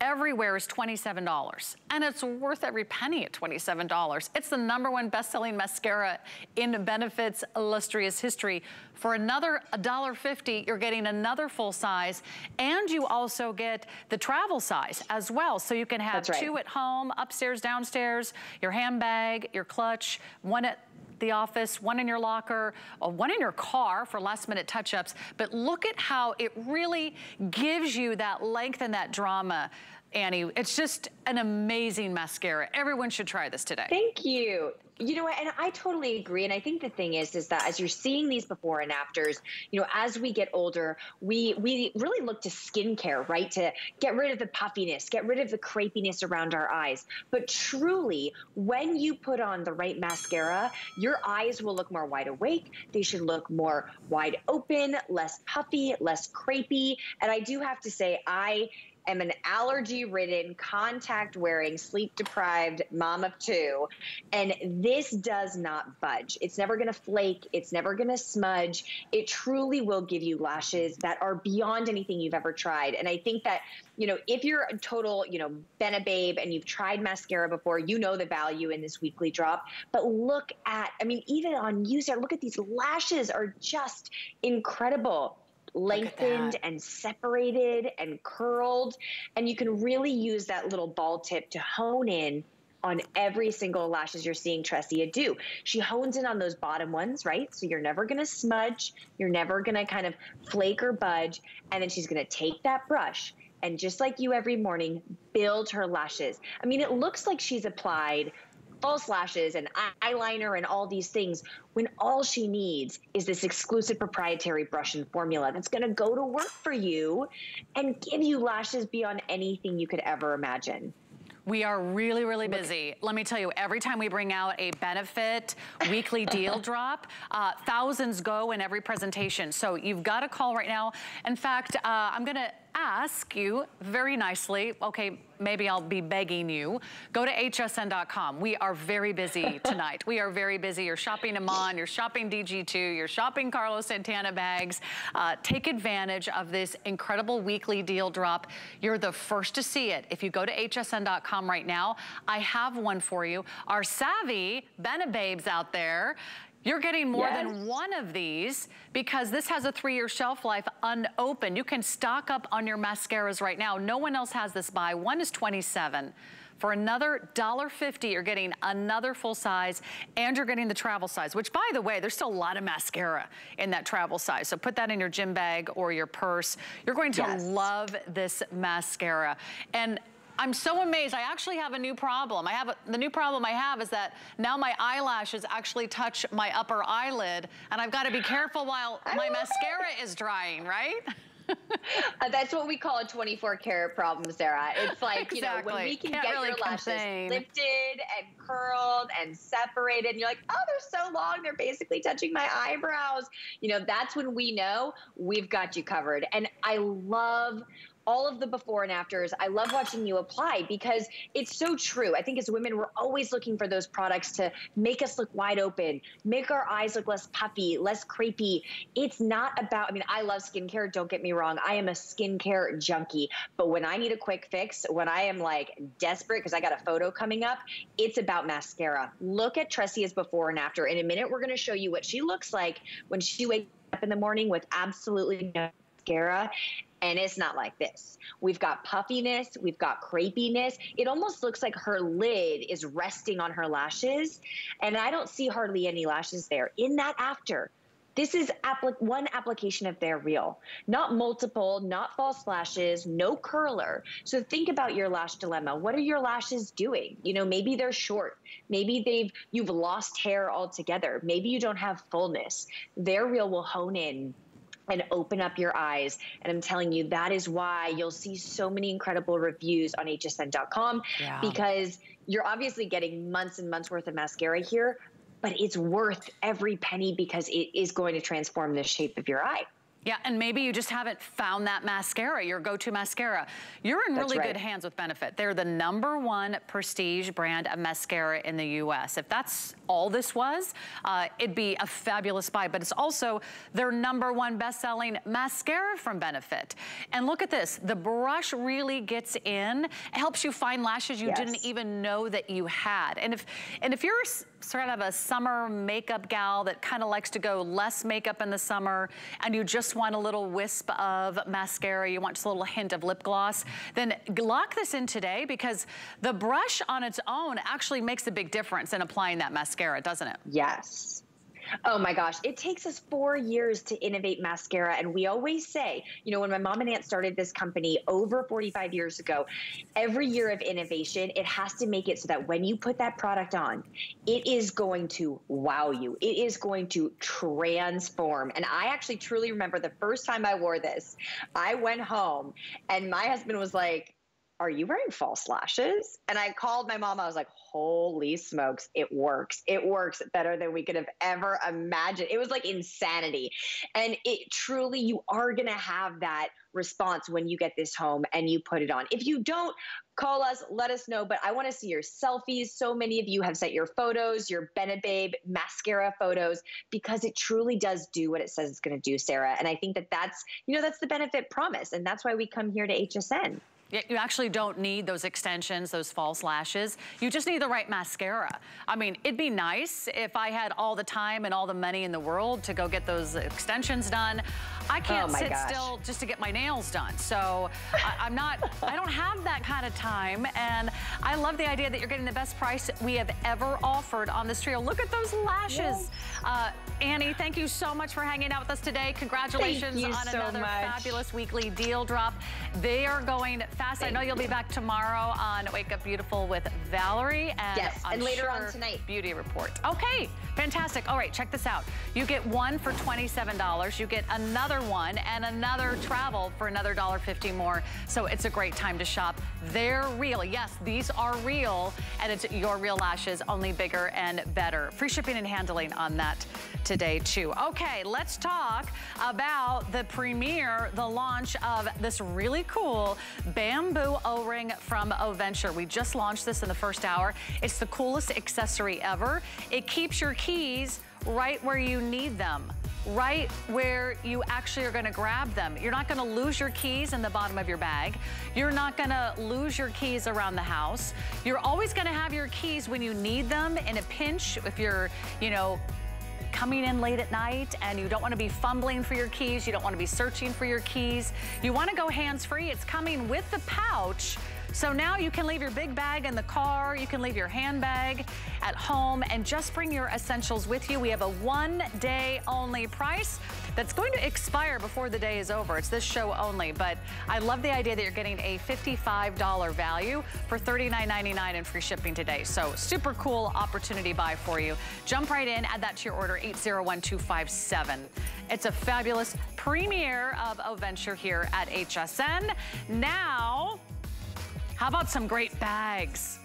everywhere is $27. And it's worth every penny at $27. It's the number one best-selling mascara in Benefit's illustrious history. For another $1.50, you're getting another full size, and you also get the travel size as well. So you can have right. two at home, upstairs, downstairs, your handbag, your clutch, one at the office, one in your locker, uh, one in your car for last minute touch-ups. But look at how it really gives you that length and that drama. Annie, it's just an amazing mascara. Everyone should try this today. Thank you. You know what? And I totally agree. And I think the thing is, is that as you're seeing these before and afters, you know, as we get older, we we really look to skincare, right? To get rid of the puffiness, get rid of the crepiness around our eyes. But truly, when you put on the right mascara, your eyes will look more wide awake. They should look more wide open, less puffy, less crepey. And I do have to say, I am an allergy ridden, contact wearing, sleep deprived mom of two. And this does not budge. It's never going to flake. It's never going to smudge. It truly will give you lashes that are beyond anything you've ever tried. And I think that, you know, if you're a total, you know, Benebabe and you've tried mascara before, you know the value in this weekly drop. But look at, I mean, even on user, look at these lashes are just incredible lengthened and separated and curled. And you can really use that little ball tip to hone in on every single lashes you're seeing Tressia do. She hones in on those bottom ones, right? So you're never gonna smudge, you're never gonna kind of flake or budge, and then she's gonna take that brush and just like you every morning, build her lashes. I mean, it looks like she's applied false lashes and eyeliner and all these things when all she needs is this exclusive proprietary brush and formula that's going to go to work for you and give you lashes beyond anything you could ever imagine. We are really, really busy. Let me tell you, every time we bring out a benefit weekly deal (laughs) drop, uh, thousands go in every presentation. So you've got to call right now. In fact, uh, I'm going to ask you very nicely, okay, maybe I'll be begging you, go to hsn.com. We are very busy (laughs) tonight. we are very busy. You're shopping Iman, you're shopping DG2, you're shopping Carlos Santana bags. Uh, take advantage of this incredible weekly deal drop. You're the first to see it. If you go to hsn.com right now, I have one for you. Our savvy Benebabes out there, you're getting more yes. than one of these because this has a three-year shelf life unopened. You can stock up on your mascaras right now. No one else has this buy. One is 27. For another $1.50, you're getting another full size and you're getting the travel size, which by the way, there's still a lot of mascara in that travel size. So put that in your gym bag or your purse. You're going to yes. love this mascara. And I'm so amazed. I actually have a new problem. I have a, the new problem I have is that now my eyelashes actually touch my upper eyelid and I've got to be careful while my mascara it. is drying, right? (laughs) uh, that's what we call a 24 karat problem, Sarah. It's like, exactly. you know, when we can Can't get really your lashes complain. lifted and curled and separated, and you're like, oh, they're so long, they're basically touching my eyebrows. You know, that's when we know we've got you covered. And I love all of the before and afters. I love watching you apply because it's so true. I think as women, we're always looking for those products to make us look wide open, make our eyes look less puffy, less crepey. It's not about, I mean, I love skincare, don't get me wrong. I am a skincare junkie. But when I need a quick fix, when I am like desperate because I got a photo coming up, it's about mascara. Look at Tressia's before and after. In a minute, we're going to show you what she looks like when she wakes up in the morning with absolutely no mascara and it's not like this. We've got puffiness, we've got crepiness. It almost looks like her lid is resting on her lashes, and I don't see hardly any lashes there. In that after, this is one application of They're Real, not multiple, not false lashes, no curler. So think about your lash dilemma. What are your lashes doing? You know, maybe they're short. Maybe they've you've lost hair altogether. Maybe you don't have fullness. They're Real will hone in and open up your eyes. And I'm telling you, that is why you'll see so many incredible reviews on hsn.com yeah. because you're obviously getting months and months worth of mascara here, but it's worth every penny because it is going to transform the shape of your eye. Yeah, and maybe you just haven't found that mascara, your go-to mascara. You're in really right. good hands with Benefit. They're the number one prestige brand of mascara in the U.S. If that's all this was, uh, it'd be a fabulous buy, but it's also their number one best-selling mascara from Benefit. And look at this, the brush really gets in, it helps you find lashes you yes. didn't even know that you had. And if, and if you're sort of a summer makeup gal that kind of likes to go less makeup in the summer and you just want a little wisp of mascara, you want just a little hint of lip gloss, then lock this in today because the brush on its own actually makes a big difference in applying that mascara, doesn't it? Yes. Oh my gosh, it takes us four years to innovate mascara. And we always say, you know, when my mom and aunt started this company over 45 years ago, every year of innovation, it has to make it so that when you put that product on, it is going to wow you. It is going to transform. And I actually truly remember the first time I wore this, I went home and my husband was like, are you wearing false lashes? And I called my mom. I was like, holy smokes, it works. It works better than we could have ever imagined. It was like insanity. And it truly, you are going to have that response when you get this home and you put it on. If you don't, call us, let us know. But I want to see your selfies. So many of you have sent your photos, your Benebabe mascara photos, because it truly does do what it says it's going to do, Sarah. And I think that that's, you know, that's the benefit promise. And that's why we come here to HSN. You actually don't need those extensions, those false lashes. You just need the right mascara. I mean, it'd be nice if I had all the time and all the money in the world to go get those extensions done. I can't oh sit gosh. still just to get my nails done. So I, am not, I don't have that kind of time. And I love the idea that you're getting the best price we have ever offered on this trio. Look at those lashes. Yes. Uh, Annie, thank you so much for hanging out with us today. Congratulations on so another much. fabulous weekly deal drop. They are going fast. Thank I know you'll be back tomorrow on Wake Up Beautiful with Valerie and yes, I'm and later sure on tonight, beauty report. Okay, fantastic. All right, check this out. You get one for $27. You get another one and another travel for another $1.50 more. So it's a great time to shop. They're real. Yes, these are real, and it's your real lashes, only bigger and better. Free shipping and handling on that today too. Okay, let's talk about the premiere, the launch of this really cool bamboo O-ring from Oventure. We just launched this in the first hour. It's the coolest accessory ever. It keeps your keys right where you need them right where you actually are gonna grab them. You're not gonna lose your keys in the bottom of your bag. You're not gonna lose your keys around the house. You're always gonna have your keys when you need them in a pinch, if you're, you know, coming in late at night and you don't want to be fumbling for your keys, you don't want to be searching for your keys. You want to go hands-free. It's coming with the pouch. So now you can leave your big bag in the car, you can leave your handbag at home and just bring your essentials with you. We have a one day only price that's going to expire before the day is over. It's this show only, but I love the idea that you're getting a $55 value for $39.99 and free shipping today. So super cool opportunity buy for you. Jump right in, add that to your order, 801257. It's a fabulous premiere of Oventure here at HSN. Now, how about some great bags?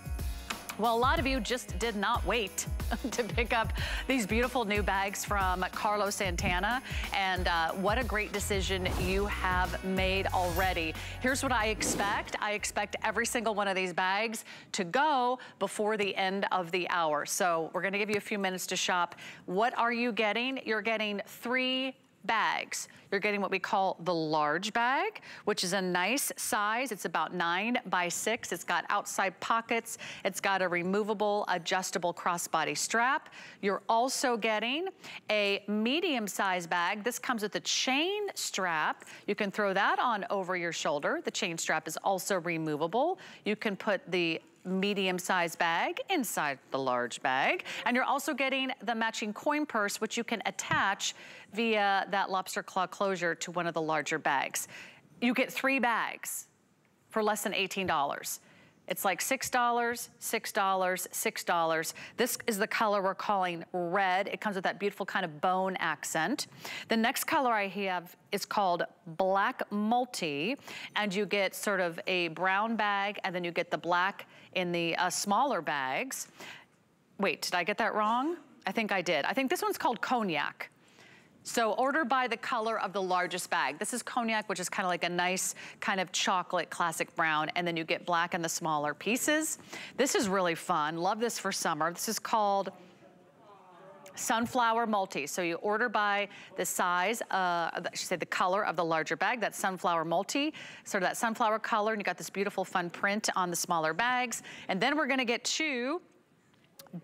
Well, a lot of you just did not wait (laughs) to pick up these beautiful new bags from Carlos Santana. And uh, what a great decision you have made already. Here's what I expect. I expect every single one of these bags to go before the end of the hour. So we're gonna give you a few minutes to shop. What are you getting? You're getting three bags. You're getting what we call the large bag, which is a nice size. It's about nine by six. It's got outside pockets. It's got a removable, adjustable crossbody strap. You're also getting a medium size bag. This comes with a chain strap. You can throw that on over your shoulder. The chain strap is also removable. You can put the medium-sized bag inside the large bag. And you're also getting the matching coin purse, which you can attach via that lobster claw closure to one of the larger bags. You get three bags for less than $18. It's like $6, $6, $6. This is the color we're calling red. It comes with that beautiful kind of bone accent. The next color I have is called black multi, and you get sort of a brown bag, and then you get the black in the uh, smaller bags. Wait, did I get that wrong? I think I did. I think this one's called cognac. So order by the color of the largest bag. This is cognac, which is kind of like a nice kind of chocolate classic brown, and then you get black in the smaller pieces. This is really fun. Love this for summer. This is called sunflower multi. So you order by the size, uh, should say the color of the larger bag, that sunflower multi, sort of that sunflower color, and you got this beautiful fun print on the smaller bags. And then we're gonna get two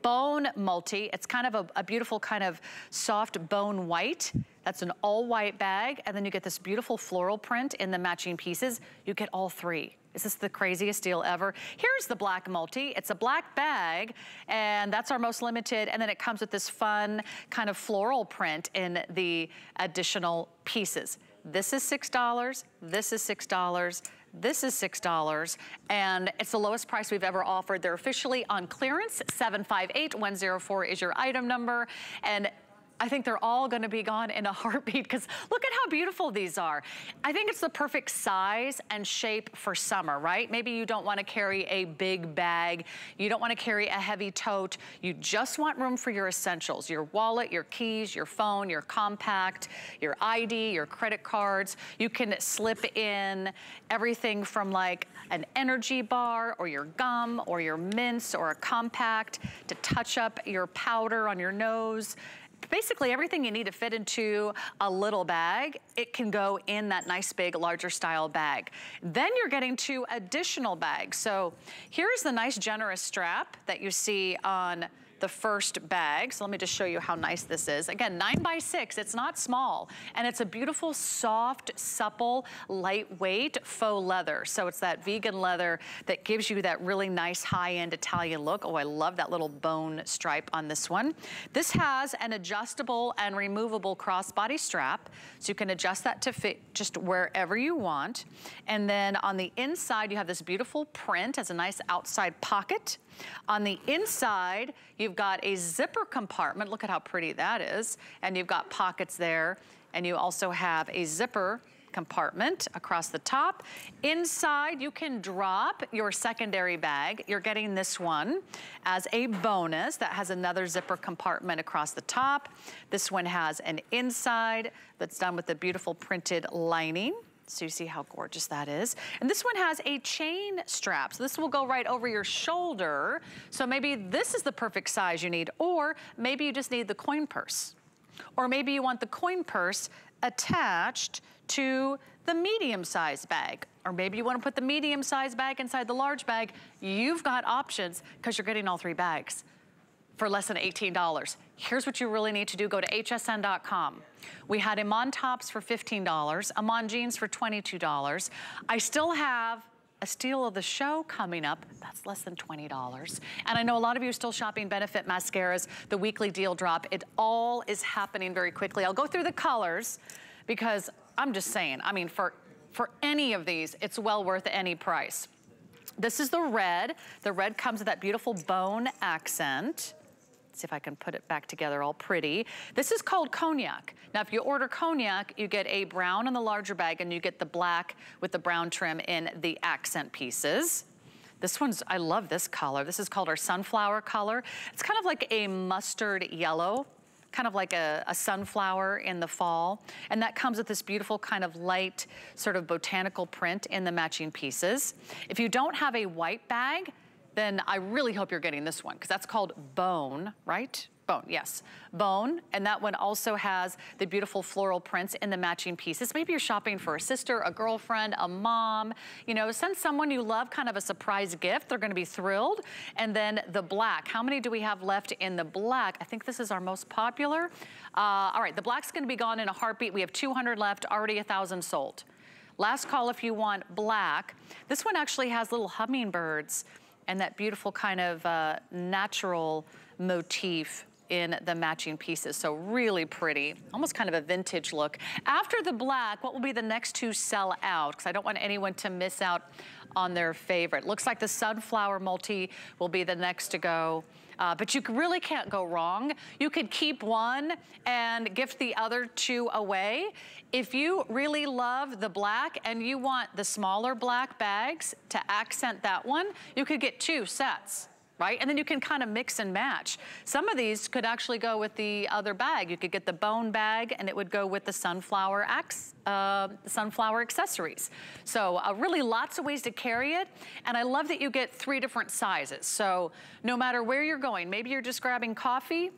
bone multi. It's kind of a, a, beautiful kind of soft bone white. That's an all white bag. And then you get this beautiful floral print in the matching pieces. You get all three. Is this the craziest deal ever? Here's the black multi. It's a black bag, and that's our most limited. And then it comes with this fun kind of floral print in the additional pieces. This is $6, this is $6, this is $6, and it's the lowest price we've ever offered. They're officially on clearance. 758104 is your item number. And I think they're all gonna be gone in a (laughs) heartbeat because look at how beautiful these are. I think it's the perfect size and shape for summer, right? Maybe you don't wanna carry a big bag. You don't wanna carry a heavy tote. You just want room for your essentials, your wallet, your keys, your phone, your compact, your ID, your credit cards. You can slip in everything from like an energy bar or your gum or your mints or a compact to touch up your powder on your nose basically everything you need to fit into a little bag, it can go in that nice big larger style bag. Then you're getting two additional bags. So here's the nice generous strap that you see on the first bag. So let me just show you how nice this is. Again, nine by six, it's not small. And it's a beautiful, soft, supple, lightweight faux leather. So it's that vegan leather that gives you that really nice high-end Italian look. Oh, I love that little bone stripe on this one. This has an adjustable and removable crossbody strap. So you can adjust that to fit just wherever you want. And then on the inside, you have this beautiful print as a nice outside pocket. On the inside, you've got a zipper compartment. Look at how pretty that is. And you've got pockets there. And you also have a zipper compartment across the top. Inside, you can drop your secondary bag. You're getting this one as a bonus that has another zipper compartment across the top. This one has an inside that's done with the beautiful printed lining. So you see how gorgeous that is. And this one has a chain strap. So this will go right over your shoulder. So maybe this is the perfect size you need. Or maybe you just need the coin purse. Or maybe you want the coin purse attached to the medium-sized bag. Or maybe you wanna put the medium-sized bag inside the large bag. You've got options because you're getting all three bags for less than $18. Here's what you really need to do. Go to hsn.com. We had Iman tops for $15, Iman jeans for $22. I still have a steal of the show coming up. That's less than $20. And I know a lot of you are still shopping Benefit mascaras, the weekly deal drop. It all is happening very quickly. I'll go through the colors because I'm just saying, I mean, for, for any of these, it's well worth any price. This is the red. The red comes with that beautiful bone accent. See if I can put it back together all pretty. This is called cognac. Now, if you order cognac, you get a brown in the larger bag and you get the black with the brown trim in the accent pieces. This one's, I love this color. This is called our sunflower color. It's kind of like a mustard yellow kind of like a, a, sunflower in the fall. And that comes with this beautiful kind of light sort of botanical print in the matching pieces. If you don't have a white bag, then I really hope you're getting this one because that's called Bone, right? Bone, yes. Bone, and that one also has the beautiful floral prints in the matching pieces. Maybe you're shopping for a sister, a girlfriend, a mom, you know, send someone you love kind of a surprise gift. They're gonna be thrilled. And then the black, how many do we have left in the black? I think this is our most popular. Uh, all right, the black's gonna be gone in a heartbeat. We have 200 left, already a 1,000 sold. Last call if you want black. This one actually has little hummingbirds and that beautiful kind of uh, natural motif in the matching pieces. So really pretty, almost kind of a vintage look. After the black, what will be the next to sell out? Because I don't want anyone to miss out on their favorite. Looks like the sunflower multi will be the next to go. Uh, but you really can't go wrong. You could keep one and gift the other two away. If you really love the black and you want the smaller black bags to accent that one, you could get two sets right? And then you can kind of mix and match. Some of these could actually go with the other bag. You could get the bone bag and it would go with the sunflower, uh, sunflower accessories. So uh, really lots of ways to carry it. And I love that you get three different sizes. So no matter where you're going, maybe you're just grabbing coffee,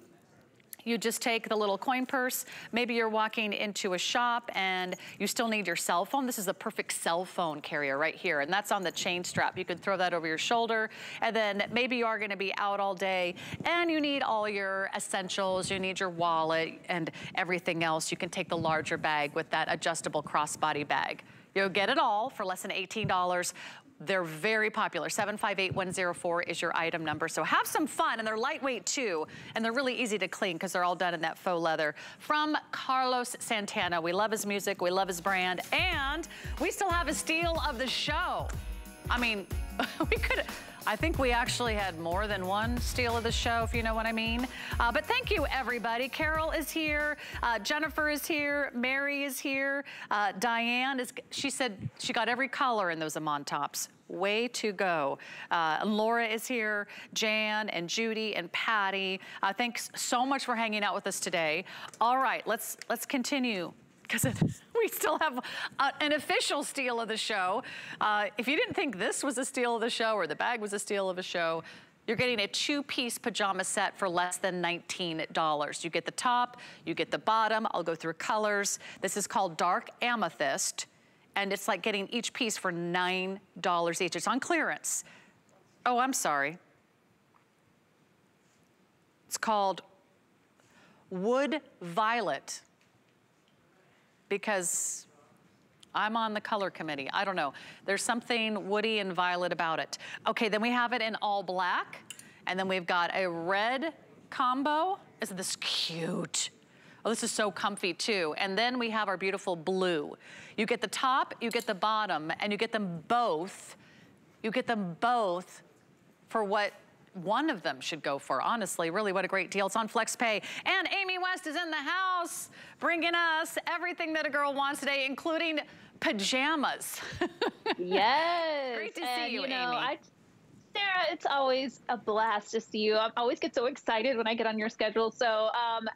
you just take the little coin purse. Maybe you're walking into a shop and you still need your cell phone. This is a perfect cell phone carrier right here. And that's on the chain strap. You can throw that over your shoulder. And then maybe you are gonna be out all day and you need all your essentials. You need your wallet and everything else. You can take the larger bag with that adjustable crossbody bag. You'll get it all for less than $18. They're very popular. 758104 is your item number. So have some fun, and they're lightweight too, and they're really easy to clean because they're all done in that faux leather. From Carlos Santana. We love his music, we love his brand, and we still have a steal of the show. I mean, (laughs) we could, I think we actually had more than one steal of the show, if you know what I mean. Uh, but thank you, everybody. Carol is here. Uh, Jennifer is here. Mary is here. Uh, Diane is, she said she got every color in those Iman tops way to go. Uh, Laura is here, Jan and Judy and Patty. Uh, thanks so much for hanging out with us today. All right, let's let's continue because (laughs) we still have a, an official steal of the show. Uh, if you didn't think this was a steal of the show or the bag was a steal of a show, you're getting a two-piece pajama set for less than $19. You get the top, you get the bottom. I'll go through colors. This is called Dark Amethyst, and it's like getting each piece for $9 each. It's on clearance. Oh, I'm sorry. It's called Wood Violet because I'm on the color committee. I don't know. There's something woody and violet about it. Okay, then we have it in all black. And then we've got a red combo. Isn't this cute? Oh, this is so comfy too. And then we have our beautiful blue. You get the top, you get the bottom, and you get them both. You get them both for what one of them should go for. Honestly, really what a great deal. It's on FlexPay. And Amy West is in the house bringing us everything that a girl wants today, including pajamas. (laughs) yes. Great to and, see you, you know, Amy. I, Sarah, it's always a blast to see you. I always get so excited when I get on your schedule. So, um,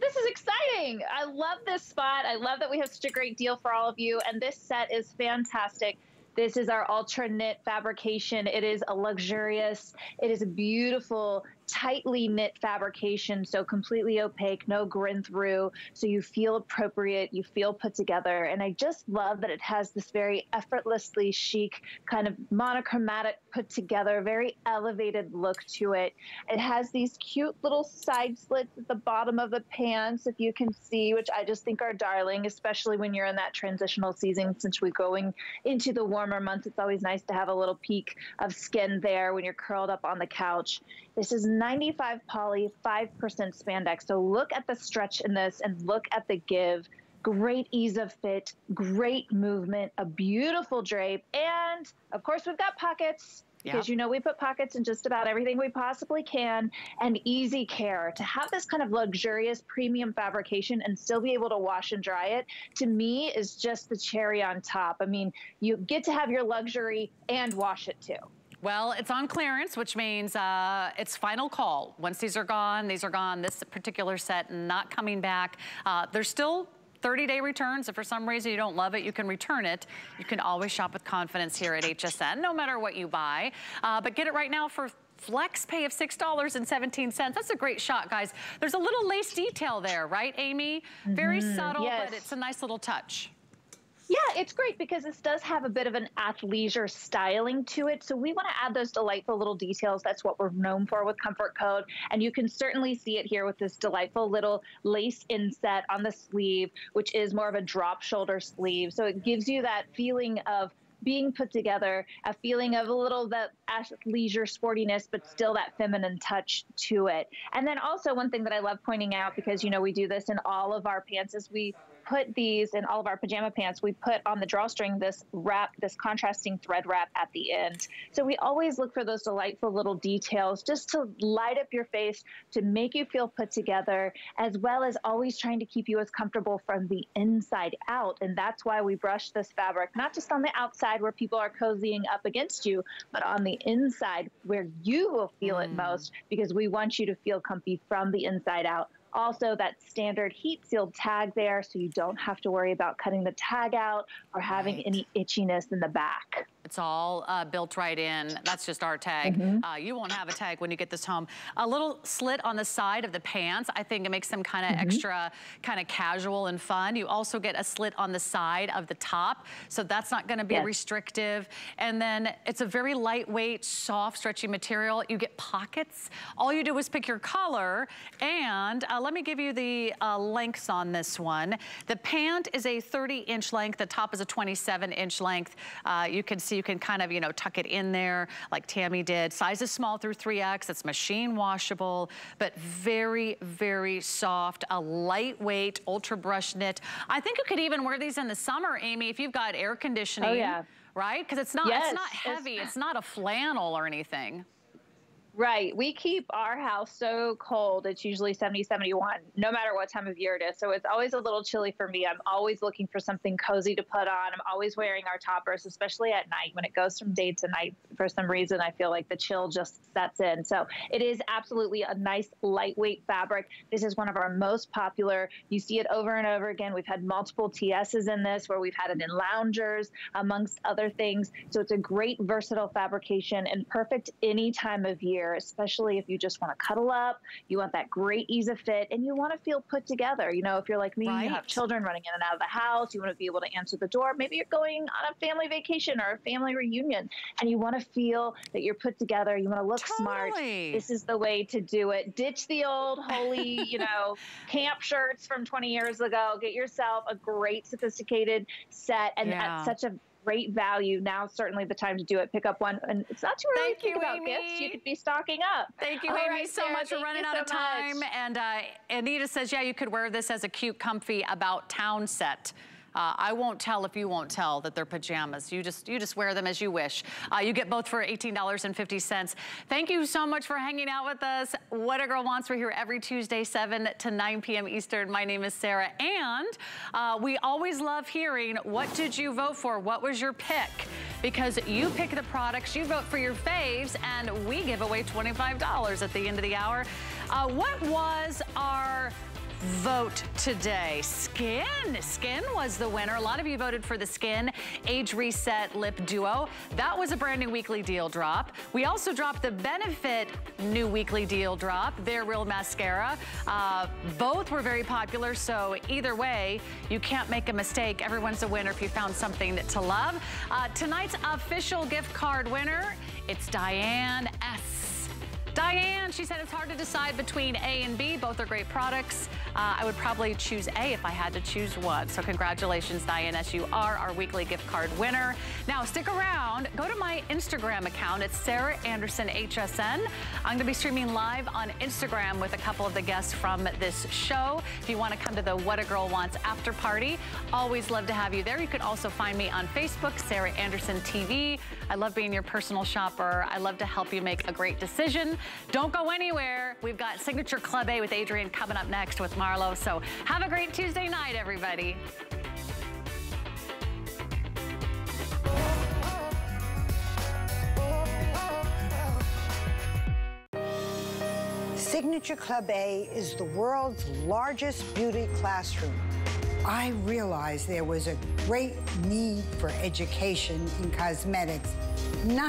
this is exciting. I love this spot. I love that we have such a great deal for all of you. And this set is fantastic. This is our ultra knit fabrication. It is a luxurious, it is a beautiful tightly knit fabrication, so completely opaque, no grin through. So you feel appropriate, you feel put together. And I just love that it has this very effortlessly chic, kind of monochromatic, put together, very elevated look to it. It has these cute little side slits at the bottom of the pants, if you can see, which I just think are darling, especially when you're in that transitional season. Since we're going into the warmer months, it's always nice to have a little peek of skin there when you're curled up on the couch. This is 95 poly, 5% spandex. So look at the stretch in this and look at the give. Great ease of fit, great movement, a beautiful drape, and of course we've got pockets because Yep. you know we put pockets in just about everything we possibly can and easy care to have this kind of luxurious premium fabrication and still be able to wash and dry it to me is just the cherry on top i mean you get to have your luxury and wash it too Well, it's on clearance, which means uh, it's final call. Once these are gone, these are gone. This particular set not coming back. Uh, there's still 30-day returns. If for some reason you don't love it, you can return it. You can always shop with confidence here at HSN, no matter what you buy. Uh, but get it right now for flex pay of $6.17. That's a great shot, guys. There's a little lace detail there, right, Amy? Very Mhm, subtle, yes. but it's a nice little touch. Yeah, it's great because this does have a bit of an athleisure styling to it. So we want to add those delightful little details. That's what we're known for with Comfort Code. And you can certainly see it here with this delightful little lace inset on the sleeve, which is more of a drop shoulder sleeve. So it gives you that feeling of being put together, a feeling of a little that athleisure sportiness, but still that feminine touch to it. And then also one thing that I love pointing out, because you know we do this in all of our pants, is we put these in all of our pajama pants. We put on the drawstring this wrap, this contrasting thread wrap at the end. So we always look for those delightful little details just to light up your face, to make you feel put together, as well as always trying to keep you as comfortable from the inside out. And that's why we brush this fabric, not just on the outside where people are cozying up against you, but on the inside where you will feel it mm. most because we want you to feel comfy from the inside out. Also, that standard heat sealed tag there, so you don't have to worry about cutting the tag out or having any itchiness in the back. It's all uh, built right in. That's just our tag. Mhm. Uh, you won't have a tag when you get this home. A little slit on the side of the pants. I think it makes them kind of Mhm. extra kind of casual and fun. You also get a slit on the side of the top. So that's not going to be Yes. restrictive. And then it's a very lightweight, soft, stretchy material. You get pockets. All you do is pick your color. And uh, let me give you the uh, lengths on this one. The pant is a 30 inch length. The top is a 27 inch length. Uh, you can see you can kind of, you know, tuck it in there like Tammy did. Size is small through 3X. It's machine washable, but very, very soft. A lightweight, ultra brush knit. I think you could even wear these in the summer, Amy, if you've got air conditioning. Oh, yeah. Right? Because it's not, Yes, it's not it's- heavy. It's not a flannel or anything. Right. We keep our house so cold. It's usually 70, 71, no matter what time of year it is. So it's always a little chilly for me. I'm always looking for something cozy to put on. I'm always wearing our toppers, especially at night. When it goes from day to night, for some reason, I feel like the chill just sets in. So it is absolutely a nice, lightweight fabric. This is one of our most popular. You see it over and over again. We've had multiple TSs in this where we've had it in loungers, amongst other things. So it's a great, versatile fabrication and perfect any time of year. Especially if you just want to cuddle up, you want that great ease of fit, and you want to feel put together. You know, if you're like me, right. you have children running in and out of the house, you want to be able to answer the door. Maybe you're going on a family vacation or a family reunion, and you want to feel that you're put together. You want to look totally. smart. This is the way to do it. Ditch the old holy, you (laughs) know, camp shirts from 20 years ago. Get yourself a great sophisticated set and yeah. at such a great value. Now certainly the time to do it. Pick up one, and it's not too early Thank to think you, about Amy. gifts. You could be stocking up. Thank you, All Amy, right, so Sarah, much. We're running out so of time. Much. And uh, Anita says, yeah, you could wear this as a cute, comfy about town set. Uh, I won't tell if you won't tell that they're pajamas. You just you just wear them as you wish. Uh, you get both for $18.50. Thank you so much for hanging out with us. What a Girl Wants. We're here every Tuesday, 7 to 9 p.m. Eastern. My name is Sarah. And uh, we always love hearing what did you vote for? What was your pick? Because you pick the products, you vote for your faves, and we give away $25 at the end of the hour. Uh, what was our vote today. Skinn. Skinn was the winner. A lot of you voted for the Skinn Age Reset Lip Duo. That was a brand new weekly deal drop. We also dropped the Benefit new weekly deal drop, They're Real mascara. Uh, both were very popular, so either way, you can't make a mistake. Everyone's a winner if you found something to love. Uh, tonight's official gift card winner, it's Diane S. Diane, she said it's hard to decide between A and B. Both are great products. Uh, I would probably choose A if I had to choose one. So congratulations, Diane, as you are our weekly gift card winner. Now, stick around. Go to my Instagram account. It's Sarah Anderson HSN. I'm going to be streaming live on Instagram with a couple of the guests from this show. If you want to come to the What a Girl Wants after party, always love to have you there. You can also find me on Facebook, Sarah Anderson TV. I love being your personal shopper. I love to help you make a great decision. Don't go anywhere. We've got Signature Club A with Adrienne coming up next with Marlo. So have a great Tuesday night, everybody. Signature Club A is the world's largest beauty classroom. I realized there was a great need for education in cosmetics, not